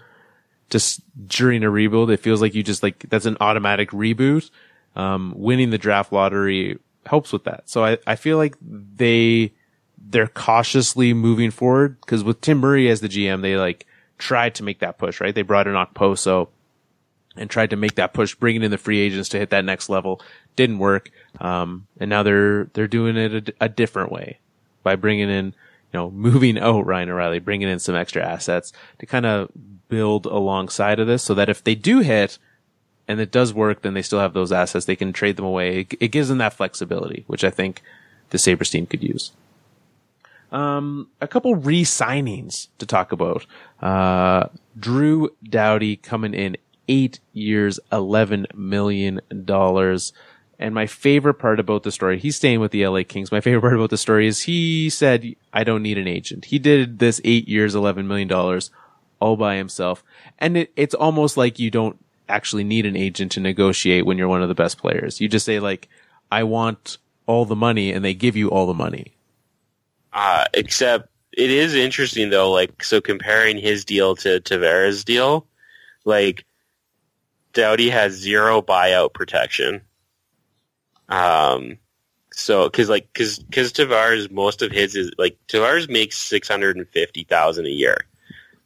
just during a rebuild, it feels like you just like that's an automatic reboot. um, winning the draft lottery helps with that. So I, I feel like they, they're cautiously moving forward because with Tim Murray as the GM, they like tried to make that push, right? They brought in Okposo and tried to make that push, bringing in the free agents to hit that next level. Didn't work. Um, and now they're, they're doing it a, a, different way by bringing in, you know, moving out Ryan O'Reilly, bringing in some extra assets to kind of build alongside of this so that if they do hit and it does work, then they still have those assets. They can trade them away. It, it gives them that flexibility, which I think the Sabres team could use. Um, a couple re-signings to talk about. Uh, Drew Doughty coming in eight years, $11 million. And my favorite part about the story, he's staying with the LA Kings. My favorite part about the story is he said, I don't need an agent. He did this eight years, $11 million all by himself. And it, it's almost like you don't actually need an agent to negotiate when you're one of the best players. You just say like, I want all the money and they give you all the money. Uh, except it is interesting though, like, so comparing his deal to Tavares' deal, like, Doughty has zero buyout protection. Um, so, cause like, cause, cause Tavares, most of his is like, Tavares makes 650,000 a year.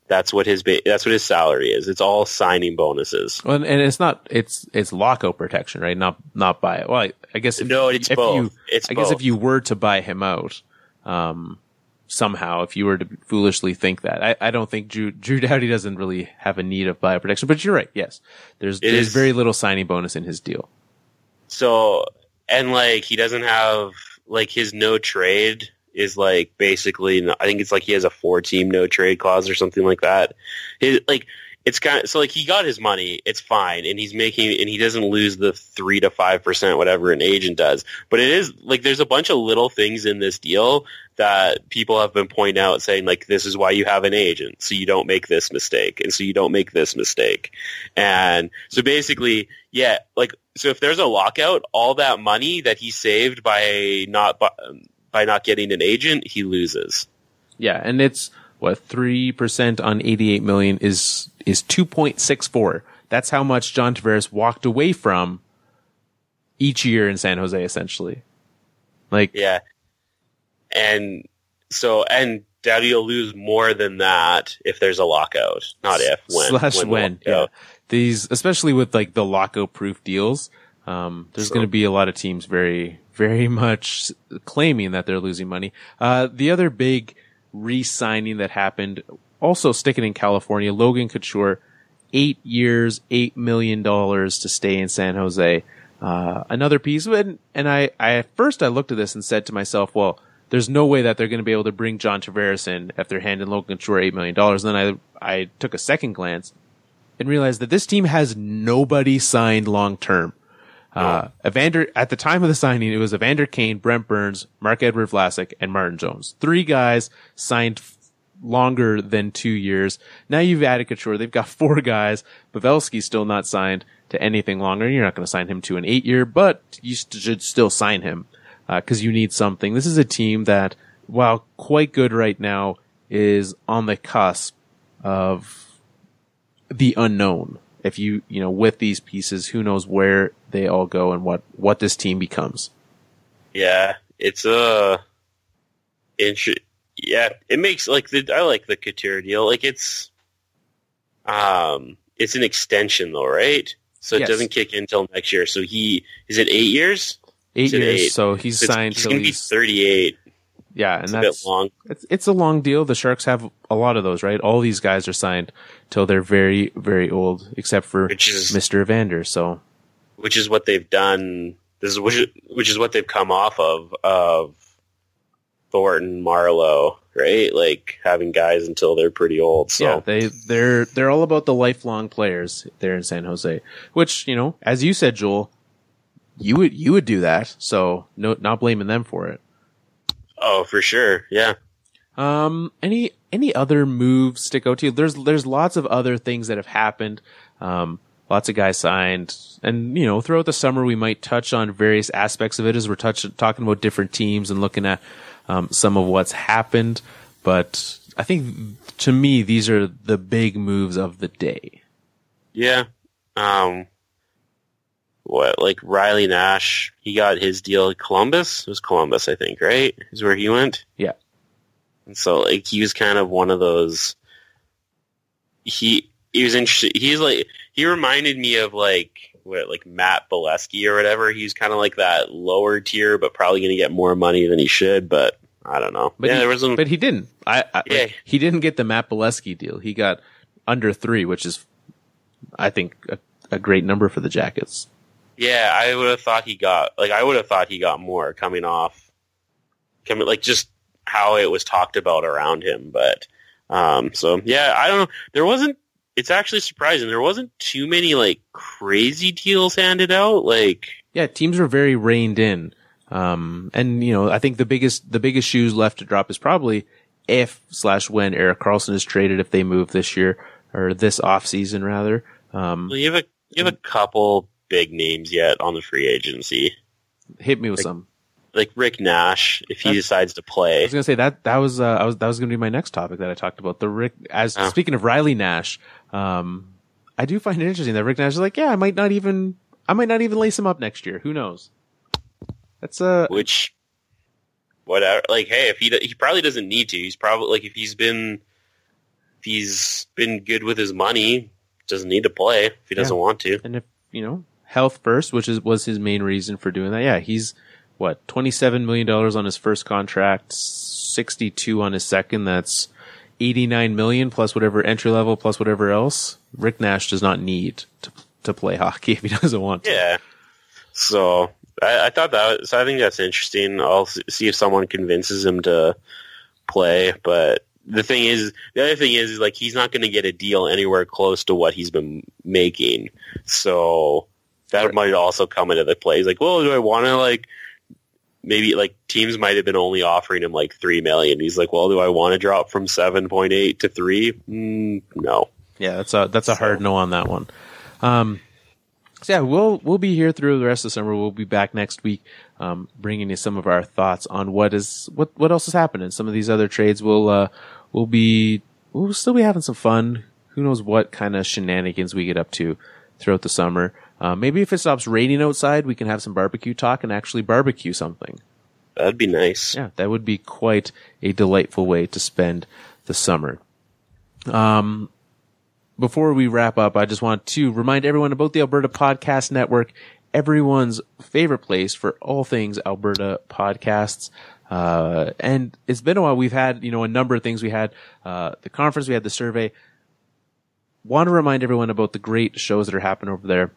That's what his ba- that's what his salary is. It's all signing bonuses. Well, and it's not it's it's lockout protection, right? Not not buy Well, I, I guess if, no, it's if both. You, it's I both. guess if you were to buy him out, um, somehow, if you were to foolishly think that, I, I don't think Drew Drew Doughty doesn't really have a need of buyout protection. But you're right. Yes, there's It there's is- very little signing bonus in his deal. So and like he doesn't have like his no trade is like basically I think it's like he has a four team no trade clause or something like that. His like it's kind of so like he got his money, it's fine, and he's making and he doesn't lose the three to five percent whatever an agent does. But it is like there's a bunch of little things in this deal that people have been pointing out saying like this is why you have an agent so you don't make this mistake and so you don't make this mistake and so basically yeah like so if there's a lockout all that money that he saved by not by, by not getting an agent he loses Yeah, and it's what three percent on eighty eight million is is two point six four. That's how much John Tavares walked away from each year in San Jose, essentially. Like yeah and so and Doughty will lose more than that if there's a lockout not if when slash when, when, yeah. These, especially with like the lockout proof deals, um, there's So- going to be a lot of teams very, very much claiming that they're losing money. Uh, the other big re-signing that happened, also sticking in California, Logan Couture, eight years, eight million dollars to stay in San Jose. Uh, another piece, and, and I, I, at first I looked at this and said to myself, well, there's no way that they're going to be able to bring John Tavares in if they're handing Logan Couture eight million dollars. Then I, I took a second glance and realized that this team has nobody signed long term. Uh, Evander, at the time of the signing, it was Evander Kane, Brent Burns, Marc-Edouard Vlasic, and Martin Jones. Three guys signed longer than two years. Now you've added Couture. They've got four guys. Pavelski's still not signed to anything longer. You're not going to sign him to an eight year, but you st- should still sign him, uh, cause you need something. This is a team that, while quite good right now, is on the cusp of the unknown. If you, you know, with these pieces, who knows where they all go and what, what this team becomes. Yeah, it's a intr- Yeah, it makes like the I like the Couture deal. Like it's, um, it's an extension though, right? So it Yes. doesn't kick in until next year. So he is it eight years? Eight years, eight? so he's It's- signed he's till he's, thirty-eight. yeah, and It's a that's, bit long. it's, it's a long deal. The Sharks have a lot of those, right? All these guys are signed till they're very, very old, except for is- Mr. Evander. So which is what they've done. This is which is, which is what they've come off of of Thornton, Marleau, right? Like having guys until they're pretty old. So yeah, they they're they're all about the lifelong players there in San Jose. Which you know, as you said, Joel, you would you would do that. So no, not blaming them for it. oh, for sure, yeah. Um, any any other moves stick out to you? There's there's lots of other things that have happened. Um, lots of guys signed, and you know, throughout the summer we might touch on various aspects of it as we're touch, talking about different teams and looking at um, some of what's happened. But I think to me these are the big moves of the day. Yeah. Um, what like Riley Nash, he got his deal at Columbus. It was Columbus, I think, right? Is where he went. Yeah. And so like he was kind of one of those. He he was interested. He's like he reminded me of like what like Matt Beleskey or whatever. He's kind of like that lower tier, but probably going to get more money than he should. But I don't know. But yeah, he, there was some. but he didn't. I, I Yeah. like, he didn't get the Matt Beleskey deal. He got under three, which is, I think, a, a great number for the Jackets. Yeah, I would have thought he got like I would have thought he got more coming off, coming like just how it was talked about around him. But um, so yeah, I don't know. There wasn't. It's actually surprising. There wasn't too many like crazy deals handed out. Like Yeah, teams were very reined in. Um, and you know, I think the biggest, the biggest shoes left to drop is probably if slash when Erik Karlsson is traded, if they move this year or this off season rather. Um, you have a you have a couple big names yet on the free agency, hit me with Like- some. like Rick Nash if he decides to play. I was gonna say that that was uh, I was that was gonna be my next topic that I talked about. The Rick as Oh. speaking of Riley Nash, um, I do find it interesting that Rick Nash is like, yeah, I might not even I might not even lace him up next year. Who knows? That's uh which whatever like hey if he he probably doesn't need to he's probably like if he's been if he's been good with his money doesn't need to play if he doesn't Yeah. want to and if you know health first, which is was his main reason for doing that. Yeah, he's what twenty seven million dollars on his first contract, sixty two on his second. That's eighty nine million plus whatever entry level plus whatever else. Rick Nash does not need to to play hockey if he doesn't want to. yeah so I, I thought that so I think that's interesting I'll see if someone convinces him to play but the thing is the other thing is, is like he's not going to get a deal anywhere close to what he's been making so that might also come into the play. He's like, well, do I want to like maybe like teams might have been only offering him like three million. He's like, well, do I want to drop from seven point eight to three? Mm, no. Yeah, that's a that's a hard no on that one. Um, so yeah, we'll we'll be here through the rest of the summer. We'll be back next week, um, bringing you some of our thoughts on what is what what else is happening. Some of these other trades will uh will be we'll still be having some fun. Who knows what kind of shenanigans we get up to throughout the summer. Uh, maybe if it stops raining outside, we can have some barbecue talk and actually barbecue something. That'd be nice. Yeah, that would be quite a delightful way to spend the summer. Um, before we wrap up, I just want to remind everyone about the Alberta Podcast Network, everyone's favorite place for all things Alberta podcasts. Uh, and it's been a while. We've had, you know, a number of things. We had, uh, the conference, we had the survey. Want to remind everyone about the great shows that are happening over there.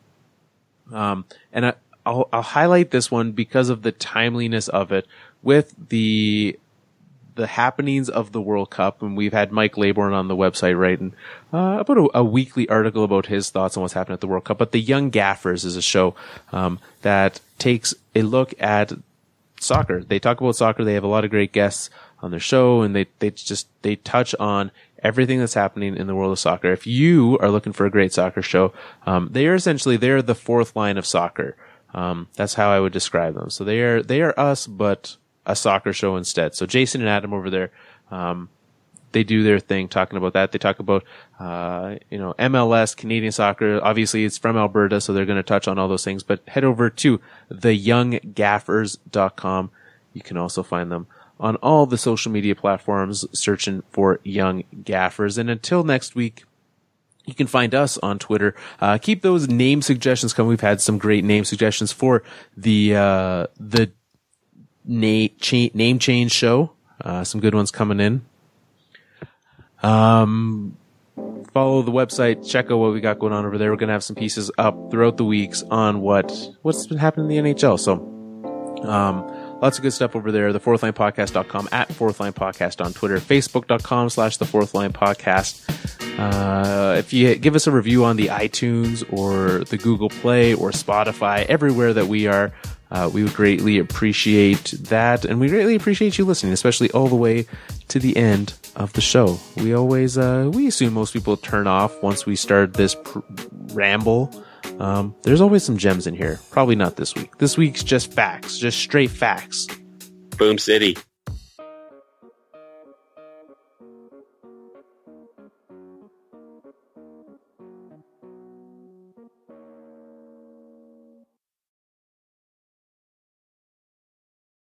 Um, and I, I'll, I'll highlight this one because of the timeliness of it with the the happenings of the World Cup, and we've had Mike Laborn on the website writing uh, about a, a weekly article about his thoughts on what's happening at the World Cup. But the Young Gaffers is a show um, that takes a look at soccer. They talk about soccer. They have a lot of great guests on their show, and they they just they touch on everything that's happening in the world of soccer. If you are looking for a great soccer show, um, they are essentially they're the fourth line of soccer. Um, that's how I would describe them. So they are they are us, but a soccer show instead. So Jason and Adam over there, um, they do their thing talking about that. They talk about, uh, you know, MLS, Canadian soccer. Obviously it's from Alberta, so they're going to touch on all those things, but head over to theyounggaffers.com. You can also find them on all the social media platforms searching for Young Gaffers. And until next week, you can find us on Twitter. Uh, keep those name suggestions coming. We've had some great name suggestions for the, uh, the na- cha- name change show. Uh, some good ones coming in. Um, follow the website, check out what we got going on over there. We're going to have some pieces up throughout the weeks on what, what's been happening in the NHL. So, um, lots of good stuff over there. The fourth line podcast.com at fourth line podcast on Twitter, facebook.com slash the fourth line podcast. Uh, if you give us a review on the iTunes or the Google Play or Spotify, everywhere that we are, uh, we would greatly appreciate that. And we greatly appreciate you listening, especially all the way to the end of the show. We always, uh, we assume most people turn off once we start this pr- ramble. Um, there's always some gems in here. Probably not this week. This week's just facts, just straight facts. Boom City.